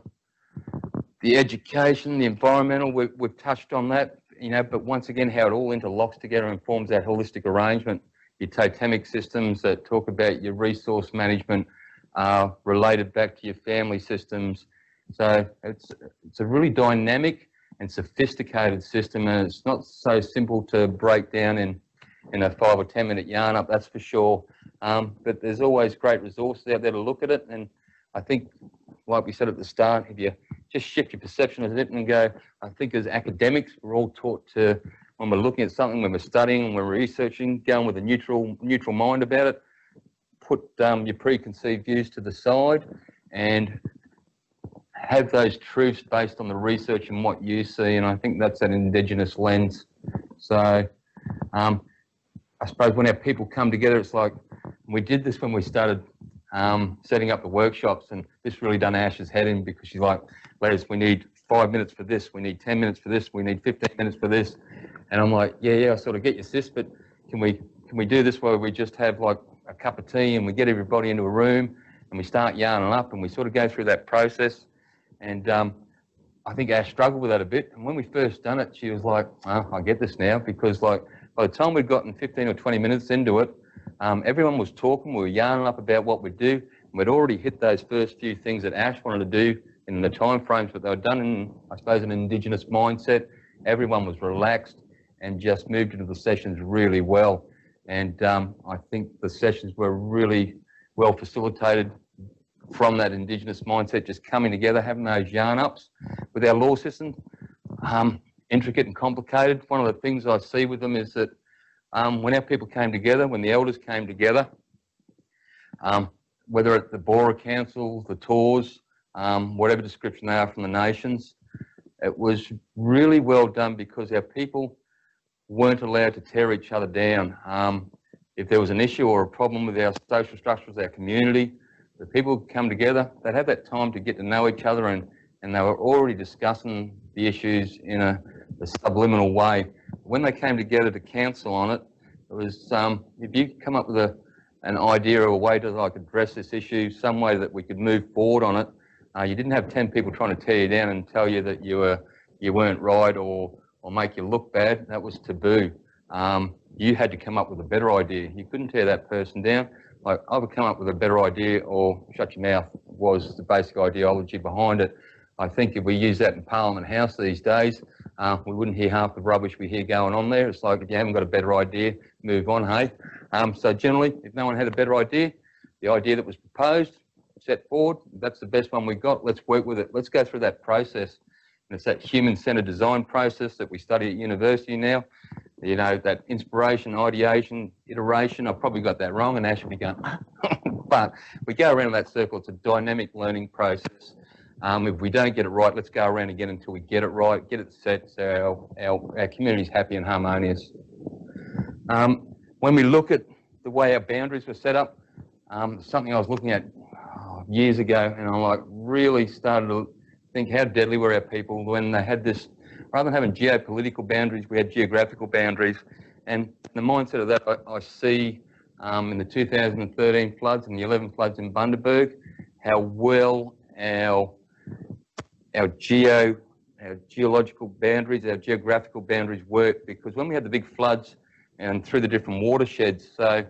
the education, the environmental, we, we've touched on that, you know, but once again, how it all interlocks together and forms that holistic arrangement. Your totemic systems that talk about your resource management are related back to your family systems. So it's, it's a really dynamic and sophisticated system and it's not so simple to break down in, in a five or 10 minute yarn up, that's for sure. Um, but there's always great resources out there to look at it. And I think, like we said at the start, if you just shift your perception of it and go, I think as academics, we're all taught to, when we're looking at something, when we're studying, when we're researching, going with a neutral, neutral mind about it, put um, your preconceived views to the side and have those truths based on the research and what you see. And I think that's an Indigenous lens. So um, I suppose when our people come together, it's like we did this when we started um, setting up the workshops, and this really done Ash's head in because she's like, "Les, we need five minutes for this, we need 10 minutes for this, we need 15 minutes for this. And I'm like, yeah, yeah, I sort of get your sis, but can we can we do this where we just have like a cup of tea and we get everybody into a room and we start yarning up and we sort of go through that process. And um, I think Ash struggled with that a bit. And when we first done it, she was like, oh, I get this now because like by the time we'd gotten 15 or 20 minutes into it, um, everyone was talking, we were yarning up about what we'd do. And we'd already hit those first few things that Ash wanted to do in the time frames, but they were done in, I suppose, an Indigenous mindset. Everyone was relaxed and just moved into the sessions really well. And um, I think the sessions were really well facilitated from that Indigenous mindset, just coming together, having those yarn ups with our law system. Um, intricate and complicated. One of the things I see with them is that um, when our people came together, when the elders came together, um, whether at the Bora Council, the tours, um, whatever description they are from the nations, it was really well done because our people weren't allowed to tear each other down. Um, if there was an issue or a problem with our social structures, our community, the people come together, they'd have that time to get to know each other and, and they were already discussing the issues in a, a subliminal way. When they came together to council on it, it was, um, if you come up with a, an idea or a way to like address this issue, some way that we could move forward on it, uh, you didn't have 10 people trying to tear you down and tell you that you, were, you weren't right or, or make you look bad. That was taboo. Um, you had to come up with a better idea. You couldn't tear that person down. Like, I would come up with a better idea or shut your mouth was the basic ideology behind it. I think if we use that in Parliament House these days, uh, we wouldn't hear half the rubbish we hear going on there. It's like if you haven't got a better idea, move on, hey? Um, so generally, if no one had a better idea, the idea that was proposed, set forward. That's the best one we've got. Let's work with it. Let's go through that process. And it's that human-centered design process that we study at university now. You know, that inspiration, ideation, iteration. I've probably got that wrong and Ash will be going, [laughs] but we go around that circle. It's a dynamic learning process. Um, if we don't get it right, let's go around again until we get it right, get it set so our, our, our is happy and harmonious. Um, when we look at the way our boundaries were set up, um, something I was looking at years ago, and I like really started to think how deadly were our people when they had this. Rather than having geopolitical boundaries, we had geographical boundaries, and the mindset of that I, I see um, in the 2013 floods and the 11 floods in Bundaberg, how well our our geo our geological boundaries, our geographical boundaries work because when we had the big floods and through the different watersheds, so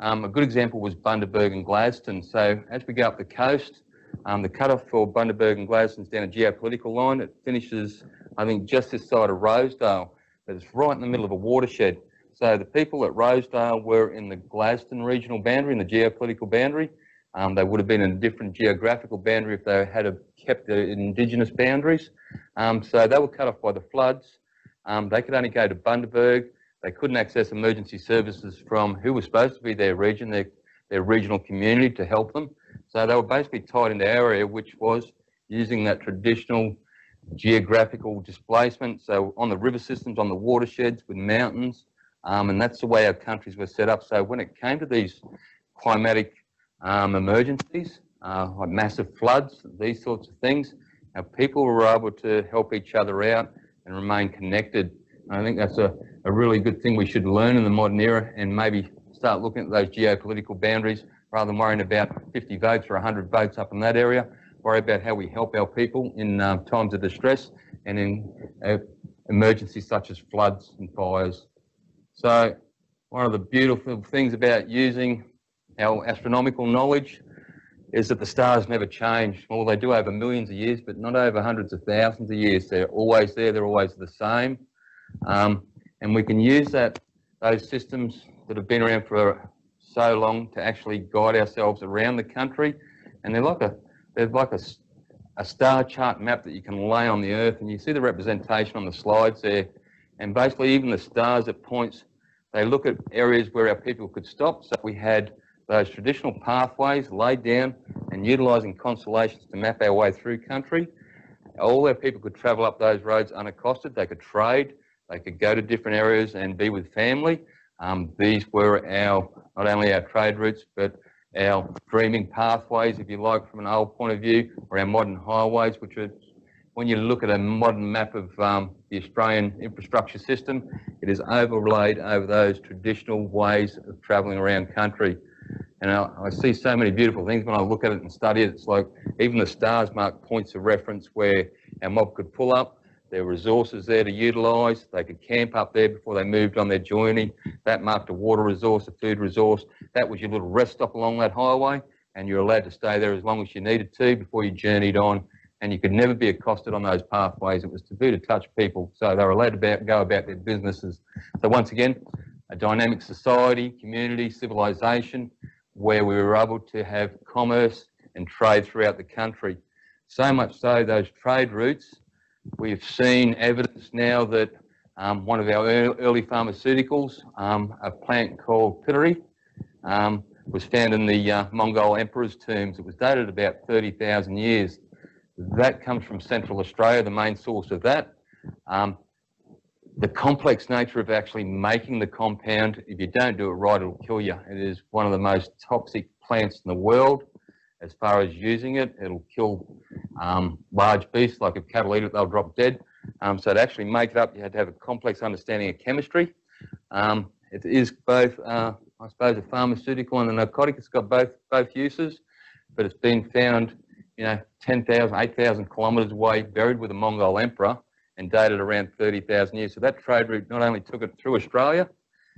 um, a good example was Bundaberg and Gladstone. So as we go up the coast, um, the cutoff for Bundaberg and Gladstone is down a geopolitical line. It finishes, I think, just this side of Rosedale, but it's right in the middle of a watershed. So the people at Rosedale were in the Gladstone regional boundary, in the geopolitical boundary. Um, they would have been in a different geographical boundary if they had kept the indigenous boundaries. Um, so they were cut off by the floods. Um, they could only go to Bundaberg. They couldn't access emergency services from who was supposed to be their region, their, their regional community to help them. So they were basically tied into our area, which was using that traditional geographical displacement. So on the river systems, on the watersheds with mountains, um, and that's the way our countries were set up. So when it came to these climatic um, emergencies, uh, like massive floods, these sorts of things, our people were able to help each other out and remain connected. I think that's a, a really good thing we should learn in the modern era and maybe start looking at those geopolitical boundaries rather than worrying about 50 votes or 100 votes up in that area. Worry about how we help our people in uh, times of distress and in uh, emergencies such as floods and fires. So one of the beautiful things about using our astronomical knowledge is that the stars never change. Well, they do over millions of years, but not over hundreds of thousands of years. They're always there, they're always the same. Um, and we can use that those systems that have been around for so long to actually guide ourselves around the country. And they're like a, they're like a, a star chart map that you can lay on the earth and you see the representation on the slides there. And basically even the stars at points, they look at areas where our people could stop. So we had those traditional pathways laid down and utilising constellations to map our way through country. All our people could travel up those roads unaccosted. They could trade. They could go to different areas and be with family. Um, these were our not only our trade routes, but our dreaming pathways, if you like, from an old point of view, or our modern highways, which are, when you look at a modern map of um, the Australian infrastructure system, it is overlaid over those traditional ways of travelling around country. And I, I, see so many beautiful things when I look at it and study it. It's like even the stars mark points of reference where our mob could pull up. There were resources there to utilise. They could camp up there before they moved on their journey. That marked a water resource, a food resource. That was your little rest stop along that highway, and you're allowed to stay there as long as you needed to before you journeyed on. And you could never be accosted on those pathways. It was taboo to touch people, so they were allowed to go about their businesses. So once again, a dynamic society, community, civilization, where we were able to have commerce and trade throughout the country. So much so, those trade routes We've seen evidence now that um, one of our early pharmaceuticals, um, a plant called pituri, um, was found in the uh, Mongol emperor's tombs. It was dated about 30,000 years. That comes from Central Australia, the main source of that. Um, the complex nature of actually making the compound, if you don't do it right, it'll kill you. It is one of the most toxic plants in the world as far as using it. It'll kill um, large beasts, like if cattle eat it, they'll drop dead. Um, so to actually make it up, you had to have a complex understanding of chemistry. Um, it is both, uh, I suppose, a pharmaceutical and a narcotic. It's got both both uses, but it's been found, you know, 10,000, 8,000 kilometres away, buried with a Mongol emperor, and dated around 30,000 years. So that trade route not only took it through Australia,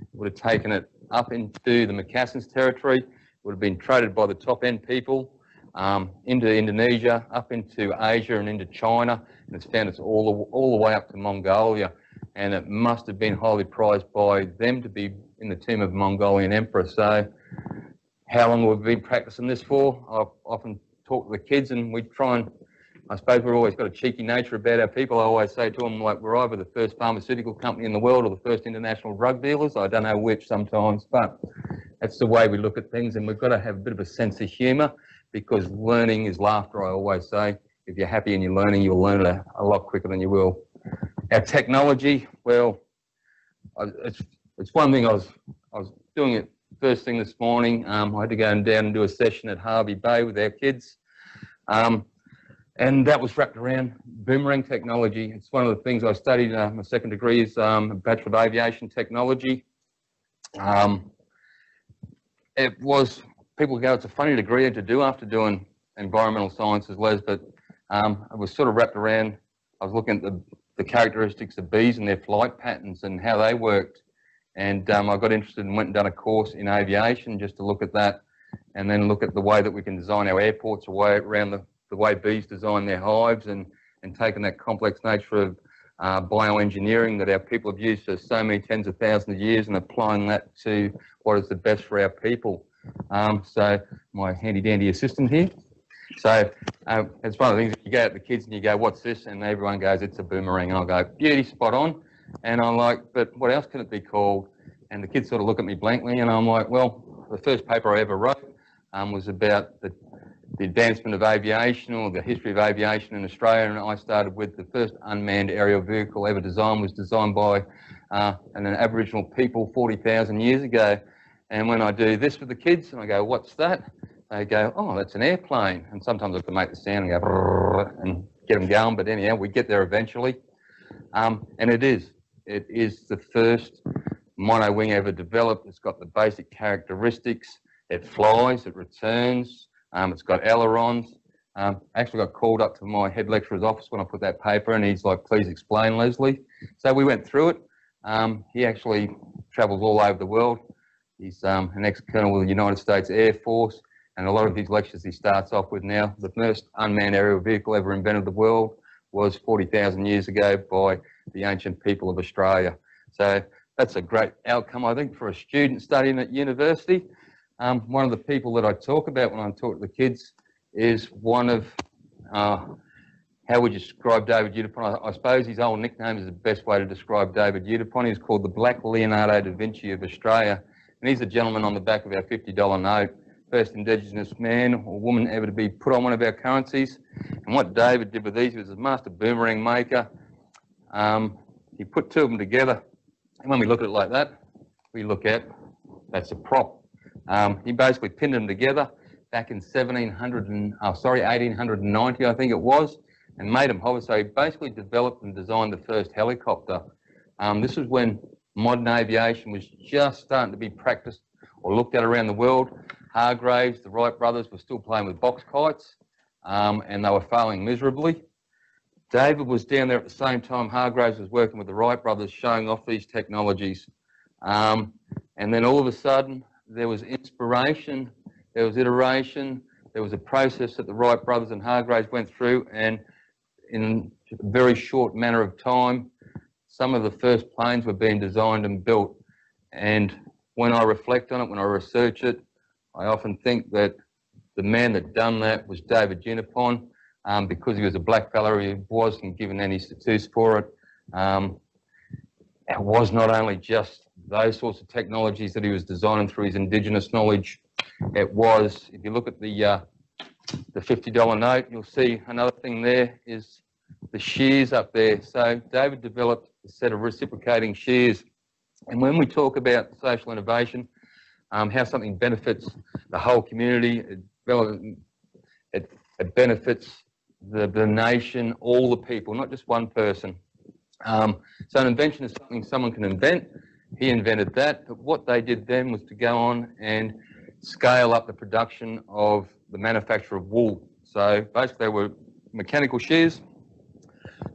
it would have taken it up into the Macassans territory, would have been traded by the top end people um, into Indonesia, up into Asia and into China, and it's found it's all the, all the way up to Mongolia. And it must have been highly prized by them to be in the tomb of Mongolian emperor. So how long we've been practicing this for? I've often talked to the kids and we try and, I suppose we've always got a cheeky nature about our people. I always say to them, like, we're either the first pharmaceutical company in the world or the first international drug dealers. I don't know which sometimes, but that's the way we look at things and we've got to have a bit of a sense of humour because learning is laughter, I always say. If you're happy and you're learning, you'll learn it a, a lot quicker than you will. Our technology, well, it's, it's one thing I was, I was doing it first thing this morning. Um, I had to go down and do a session at Hervey Bay with our kids. Um, and that was wrapped around boomerang technology. It's one of the things I studied. Uh, my second degree is um, Bachelor of Aviation Technology. Um, it was people go, it's a funny degree to do after doing environmental sciences, Les, but um, it was sort of wrapped around, I was looking at the, the characteristics of bees and their flight patterns and how they worked. And um, I got interested and went and done a course in aviation just to look at that and then look at the way that we can design our airports away around the, the way bees design their hives and, and taking that complex nature of uh, bioengineering that our people have used for so many tens of thousands of years and applying that to what is the best for our people. Um, so my handy dandy assistant here. So um, it's one of the things you go at the kids and you go, what's this? And everyone goes, it's a boomerang. And I'll go, beauty, spot on. And I'm like, but what else can it be called? And the kids sort of look at me blankly and I'm like, well, the first paper I ever wrote um, was about the, the advancement of aviation or the history of aviation in Australia. And I started with the first unmanned aerial vehicle ever designed was designed by uh, an Aboriginal people 40,000 years ago. And when I do this for the kids and I go, what's that? They go, oh, that's an airplane. And sometimes I have to make the sound and go, and get them going. But anyhow, we get there eventually. Um, and it is. It is the first mono wing ever developed. It's got the basic characteristics. It flies, it returns, um, it's got ailerons. Um, I actually got called up to my head lecturer's office when I put that paper and he's like, please explain, Leslie. So we went through it. Um, he actually travels all over the world. He's um, an ex-colonel of the United States Air Force, and a lot of his lectures he starts off with now. The first unmanned aerial vehicle ever invented in the world was 40,000 years ago by the ancient people of Australia. So that's a great outcome, I think, for a student studying at university. Um, one of the people that I talk about when I talk to the kids is one of, uh, how would you describe David Unaipon? I, I, suppose his old nickname is the best way to describe David Unaipon. He's called the Black Leonardo da Vinci of Australia. And he's a gentleman on the back of our $50 note, first Indigenous man or woman ever to be put on one of our currencies. And what David did with these, he was a master boomerang maker. Um, he put two of them together. And when we look at it like that, we look at, that's a prop. Um, he basically pinned them together back in 1700 and, oh, sorry, 1890, I think it was, and made them hover. So he basically developed and designed the first helicopter. Um, this was when modern aviation was just starting to be practiced or looked at around the world. Hargraves, the Wright brothers were still playing with box kites um, and they were failing miserably. David was down there at the same time Hargraves was working with the Wright brothers showing off these technologies. Um, and then all of a sudden there was inspiration, there was iteration, there was a process that the Wright brothers and Hargraves went through and in a very short manner of time, some of the first planes were being designed and built. And when I reflect on it, when I research it, I often think that the man that done that was David Unaipon. Um, because he was a black fella, he wasn't given any status for it. Um, it was not only just those sorts of technologies that he was designing through his indigenous knowledge. It was, if you look at the uh, the $50 note, you'll see another thing there is the shears up there. So David developed a set of reciprocating shears. And when we talk about social innovation, um, how something benefits the whole community, it, it, it benefits the, the nation, all the people, not just one person. Um, so an invention is something someone can invent. He invented that, but what they did then was to go on and scale up the production of the manufacture of wool. So basically they were mechanical shears.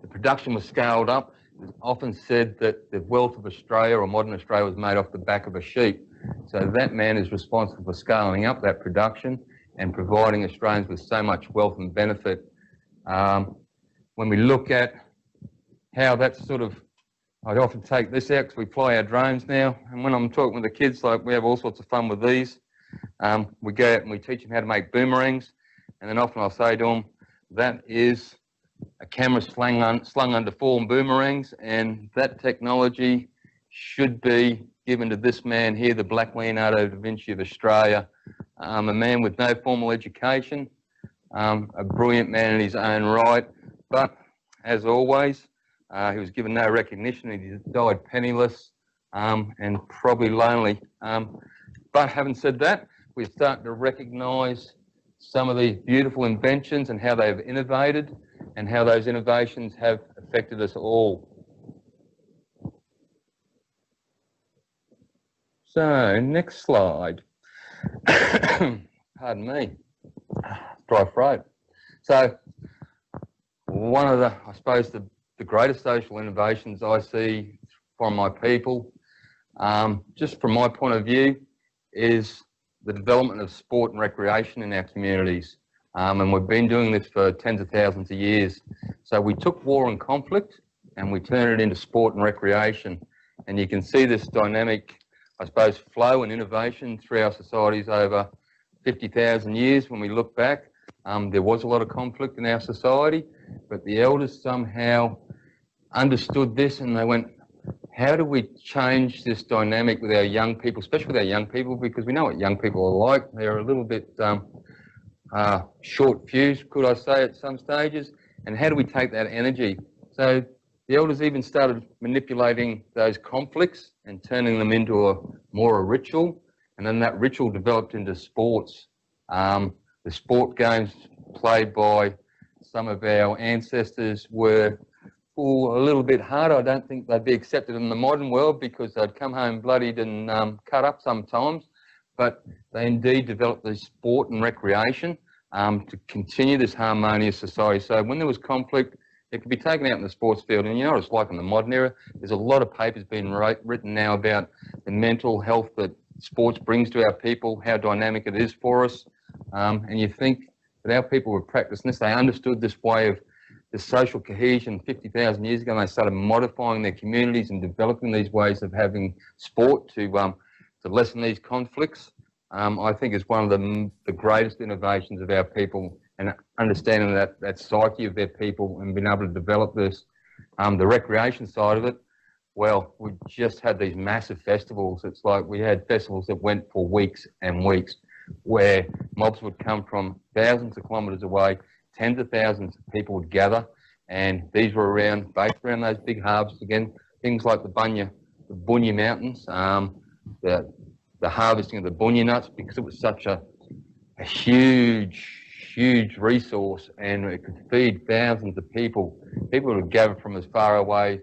The production was scaled up. It's often said that the wealth of Australia or modern Australia was made off the back of a sheep. So that man is responsible for scaling up that production and providing Australians with so much wealth and benefit. Um, when we look at how that sort of, I often take this out because we fly our drones now. And when I'm talking with the kids, like we have all sorts of fun with these. Um, we go out and we teach them how to make boomerangs. And then often I'll say to them, that is a camera slung, un, slung under four boomerangs. And that technology should be given to this man here, the Black Leonardo da Vinci of Australia, um, a man with no formal education, um, a brilliant man in his own right, but as always, uh, he was given no recognition. He died penniless um, and probably lonely. Um, but having said that, we're starting to recognise some of these beautiful inventions and how they've innovated and how those innovations have affected us all. So, next slide. [coughs] Pardon me, dry throat. So, one of the, I suppose, the, the greatest social innovations I see from my people, um, just from my point of view, is the development of sport and recreation in our communities. Um, and we've been doing this for tens of thousands of years. So we took war and conflict and we turned it into sport and recreation. And you can see this dynamic, I suppose, flow and innovation through our societies over 50,000 years. When we look back, um, there was a lot of conflict in our society, but the elders somehow understood this and they went, how do we change this dynamic with our young people, especially with our young people, because we know what young people are like. They're a little bit um, uh, short fused, could I say, at some stages. And how do we take that energy? So the elders even started manipulating those conflicts and turning them into a more a ritual. And then that ritual developed into sports. Um, the sport games played by some of our ancestors were a little bit harder. I don't think they'd be accepted in the modern world because they'd come home bloodied and um, cut up sometimes. But they indeed developed the sport and recreation um, to continue this harmonious society. So when there was conflict, it could be taken out in the sports field. And you know what it's like in the modern era? There's a lot of papers being write, written now about the mental health that sports brings to our people, how dynamic it is for us. Um, and you think that our people were practicing this, they understood this way of the social cohesion 50,000 years ago, and they started modifying their communities and developing these ways of having sport to um, to lessen these conflicts. um, I think is one of the, the greatest innovations of our people and understanding that, that psyche of their people and being able to develop this. Um, the recreation side of it, well, we just had these massive festivals. It's like we had festivals that went for weeks and weeks where mobs would come from thousands of kilometres away, tens of thousands of people would gather, and these were around, based around those big harvests again, things like the Bunya, the Bunya Mountains, um, the, the harvesting of the Bunya nuts, because it was such a, a huge, huge resource and it could feed thousands of people. People would gather from as far away,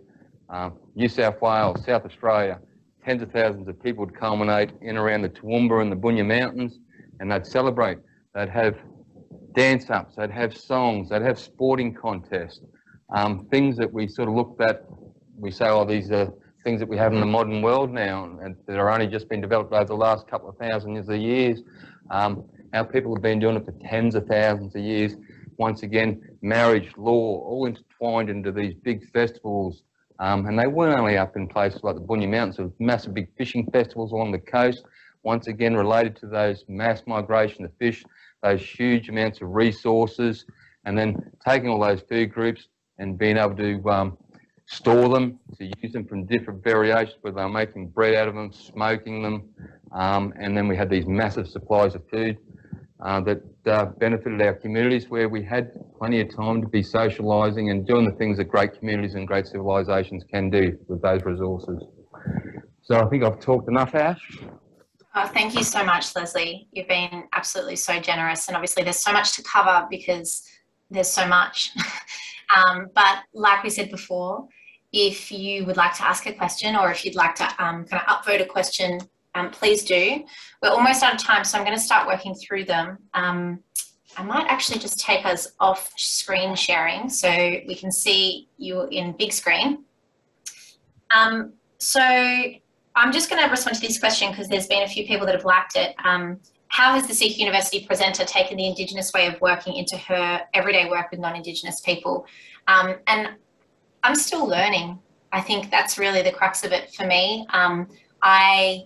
um, New South Wales, South Australia, tens of thousands of people would culminate in around the Toowoomba and the Bunya Mountains and they'd celebrate. They'd have dance ups, they'd have songs, they'd have sporting contests, um, things that we sort of looked at. We say, oh, these are things that we have in the modern world now and that are only just been developed over the last couple of thousand of years. Um, our people have been doing it for tens of thousands of years. Once again, marriage, law, all intertwined into these big festivals. Um, and they weren't only up in places like the Bunya Mountains, there were massive big fishing festivals along the coast once again related to those mass migration of fish, those huge amounts of resources, and then taking all those food groups and being able to um, store them, to use them from different variations, whether they're making bread out of them, smoking them, um, and then we had these massive supplies of food uh, that uh, benefited our communities where we had plenty of time to be socialising and doing the things that great communities and great civilisations can do with those resources. So I think I've talked enough, Ash.
Oh, thank you so much, Leslie. You've been absolutely so generous. And obviously, there's so much to cover because there's so much. [laughs] um, but like we said before, if you would like to ask a question or if you'd like to um, kind of upvote a question, um, please do. We're almost out of time, so I'm going to start working through them. Um, I might actually just take us off screen sharing so we can see you in big screen. Um, so I'm just going to respond to this question because there's been a few people that have liked it. Um, how has the CQ University presenter taken the Indigenous way of working into her everyday work with non-Indigenous people? Um, and I'm still learning. I think that's really the crux of it for me. Um, I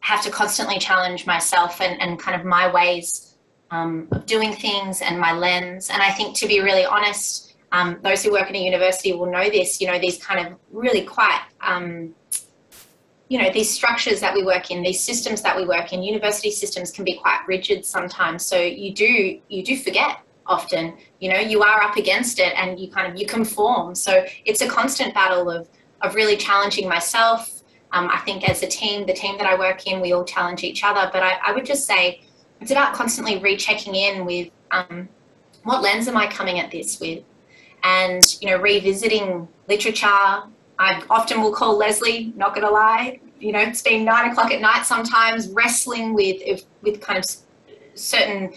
have to constantly challenge myself and, and kind of my ways um, of doing things and my lens. And I think to be really honest, um, those who work in a university will know this, you know, these kind of really quite um, you know these structures that we work in these systems that we work in university systems can be quite rigid sometimes. So you do you do forget often you know you are up against it and you kind of you conform. So it's a constant battle of of really challenging myself. Um, i think as a team the team that i work in we all challenge each other. But i, I would just say it's about constantly rechecking in with um, what lens am i coming at this with? And you know revisiting literature I often will call Leslie, not to lie, you know, it's been nine o'clock at night sometimes wrestling with, if, with kind of certain,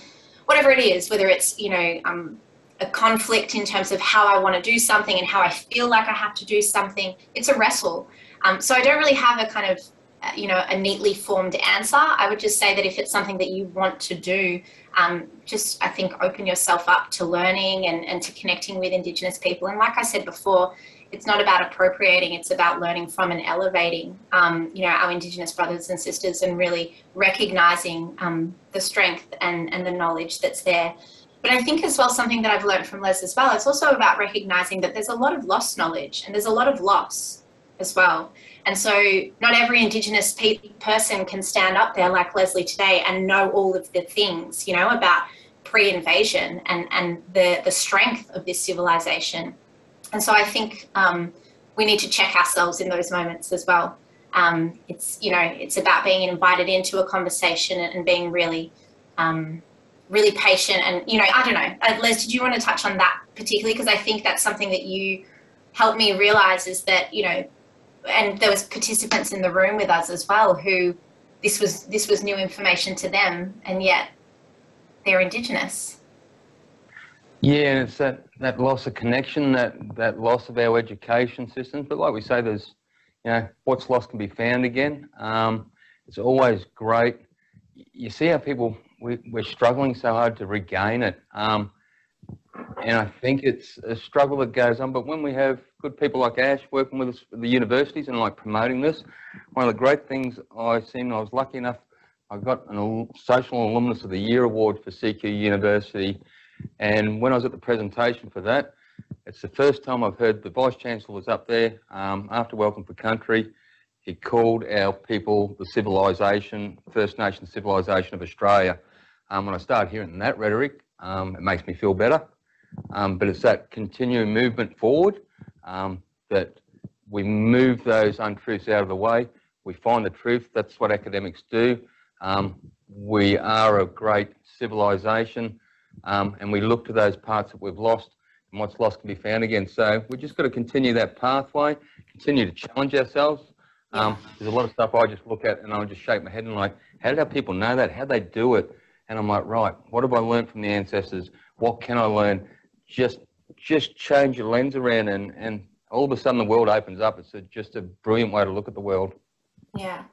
whatever it is, whether it's, you know, um, a conflict in terms of how I want to do something and how I feel like I have to do something. It's a wrestle. Um, so I don't really have a kind of, uh, you know, a neatly formed answer. I would just say that if it's something that you want to do, um, just I think open yourself up to learning and, and to connecting with Indigenous people. And like I said before, it's not about appropriating, it's about learning from and elevating, um, you know, our Indigenous brothers and sisters and really recognizing um, the strength and, and the knowledge that's there. But I think as well, something that I've learned from Les as well, it's also about recognizing that there's a lot of lost knowledge and there's a lot of loss as well. And so not every Indigenous pe person can stand up there like Leslie today and know all of the things, you know, about pre-invasion and, and the, the strength of this civilization. And so I think um, we need to check ourselves in those moments as well. Um, it's you know it's about being invited into a conversation and being really um, really patient and you know I don't know. Uh, Les did you want to touch on that particularly? Because I think that's something that you helped me realize is that you know and there was participants in the room with us as well who this was this was new information to them and yet they're indigenous.
Yeah, and it's that, that loss of connection, that, that loss of our education systems. But like we say, there's, you know, what's lost can be found again. Um, it's always great. You see how people, we, we're struggling so hard to regain it. Um, and I think it's a struggle that goes on. But when we have good people like Ash working with us, the universities and like promoting this, one of the great things I've seen, I was lucky enough I got a Social Alumnus of the Year award for CQ University. And when I was at the presentation for that, it's the first time I've heard the Vice Chancellor was up there um, after Welcome for Country. He called our people the civilisation, First Nation civilisation of Australia. Um, when I start hearing that rhetoric, um, it makes me feel better. Um, but it's that continuing movement forward um, that we move those untruths out of the way. We find the truth. That's what academics do. Um, we are a great civilization um, and we look to those parts that we've lost and what's lost can be found again. So we've just got to continue that pathway, continue to challenge ourselves. Um, there's a lot of stuff I just look at and I'll just shake my head and like, how did our people know that? How they do it? And I'm like, right, what have I learned from the ancestors? What can I learn? Just just change your lens around and, and all of a sudden the world opens up. It's a, just a brilliant way to look at the world.
Yeah.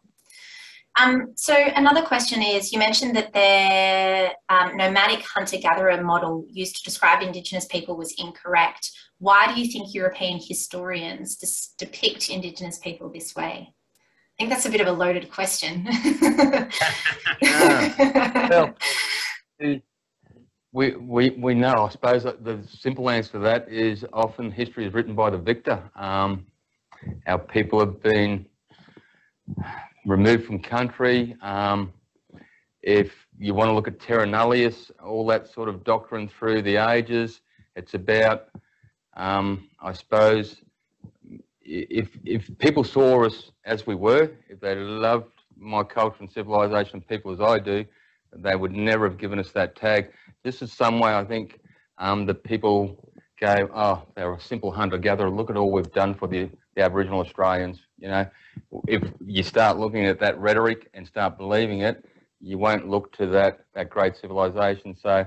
Um, so another question is, you mentioned that the um, nomadic hunter-gatherer model used to describe Indigenous people was incorrect. Why do you think European historians depict Indigenous people this way? I think that's a bit of a loaded question. [laughs]
well, we, we, we know, I suppose the simple answer to that is often history is written by the victor. Um, our people have been removed from country. Um, if you want to look at terra nullius, all that sort of doctrine through the ages, it's about, um, I suppose, if, if people saw us as we were, if they loved my culture and civilization people as I do, they would never have given us that tag. This is some way I think um, that people go, oh, they're a simple hunter-gatherer. Look at all we've done for the, the Aboriginal Australians. You know, if you start looking at that rhetoric and start believing it, you won't look to that, that great civilization. So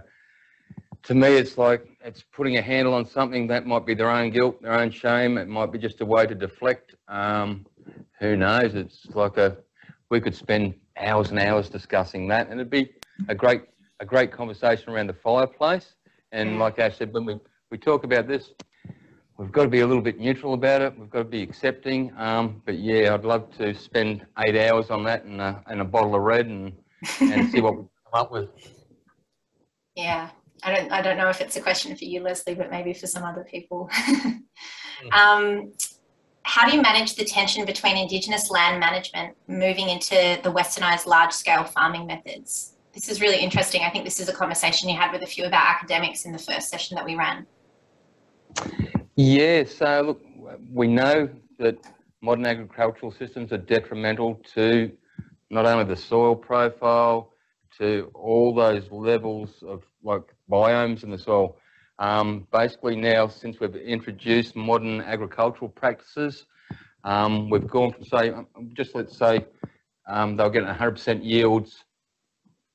to me, it's like it's putting a handle on something that might be their own guilt, their own shame. It might be just a way to deflect. Um, who knows? It's like a, we could spend hours and hours discussing that and it'd be a great, a great conversation around the fireplace. And like I said, when we, we talk about this, we've got to be a little bit neutral about it. We've got to be accepting. Um, but yeah, I'd love to spend eight hours on that and a, and a bottle of red and, and see what we come up with.
Yeah. I don't, I don't know if it's a question for you, Leslie, but maybe for some other people. [laughs] um, how do you manage the tension between Indigenous land management moving into the westernised large scale farming methods? This is really interesting. I think this is a conversation you had with a few of our academics in the first session that we ran.
Yeah, so look, we know that modern agricultural systems are detrimental to not only the soil profile, to all those levels of like biomes in the soil. Um, basically now, since we've introduced modern agricultural practices, um, we've gone from say, um, just let's say um, they were getting 100% yields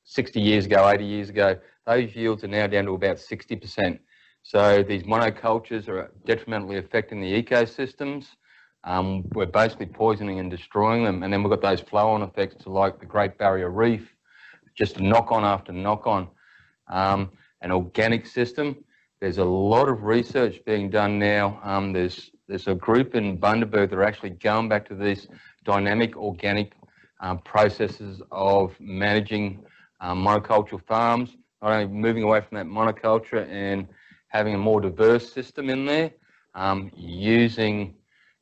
60 years ago, 80 years ago. Those yields are now down to about 60%. So these monocultures are detrimentally affecting the ecosystems. Um, we're basically poisoning and destroying them. And then we've got those flow-on effects to like the Great Barrier Reef, just knock on after knock on. Um, an organic system, there's a lot of research being done now. Um, there's, there's a group in Bundaberg that are actually going back to these dynamic organic um, processes of managing um, monoculture farms, not only moving away from that monoculture and having a more diverse system in there, um, using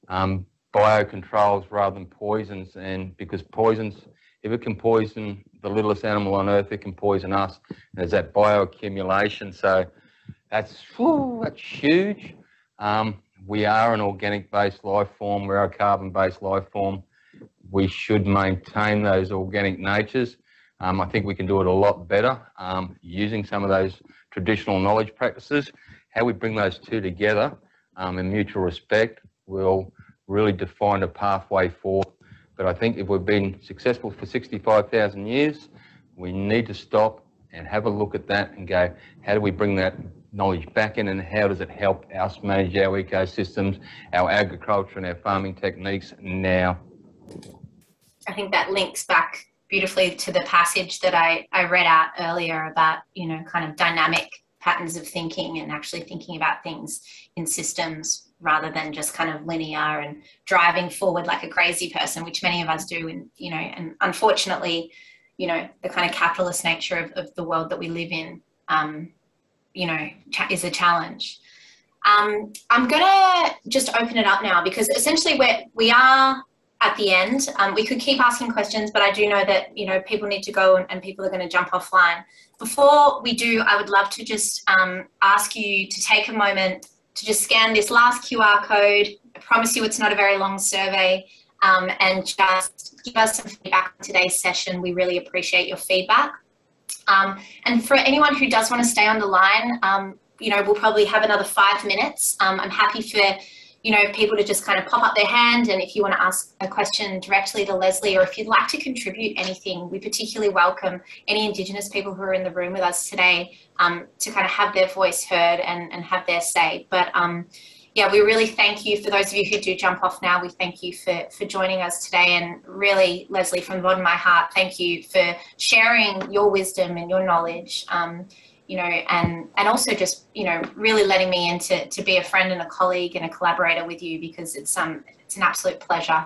um, biocontrols rather than poisons. And because poisons, if it can poison the littlest animal on earth, it can poison us. And there's that bioaccumulation. So that's, whew, that's huge. Um, we are an organic-based life form. We're a carbon-based life form. We should maintain those organic natures. Um, I think we can do it a lot better um, using some of those traditional knowledge practices. How we bring those two together um, in mutual respect will really define a pathway forward. But I think if we've been successful for 65,000 years, we need to stop and have a look at that and go, how do we bring that knowledge back in and how does it help us manage our ecosystems, our agriculture and our farming techniques now?
I think that links back beautifully to the passage that I, I read out earlier about, you know, kind of dynamic patterns of thinking and actually thinking about things in systems rather than just kind of linear and driving forward like a crazy person, which many of us do. And, you know, and unfortunately, you know, the kind of capitalist nature of, of the world that we live in, um, you know, is a challenge. Um, I'm gonna just open it up now because essentially we're, we are at the end. Um, we could keep asking questions, but I do know that you know people need to go and, and people are going to jump offline. Before we do, I would love to just um, ask you to take a moment to just scan this last QR code. I promise you, it's not a very long survey, um, and just give us some feedback on today's session. We really appreciate your feedback. Um, and for anyone who does want to stay on the line, um, you know, we'll probably have another five minutes. Um, I'm happy for you know, people to just kind of pop up their hand. And if you want to ask a question directly to Leslie, or if you'd like to contribute anything, we particularly welcome any Indigenous people who are in the room with us today um, to kind of have their voice heard and, and have their say. But um, yeah, we really thank you for those of you who do jump off now. We thank you for, for joining us today. And really, Leslie, from the bottom of my heart, thank you for sharing your wisdom and your knowledge. Um, you know, and and also just you know really letting me in to, to be a friend and a colleague and a collaborator with you because it's um it's an absolute pleasure.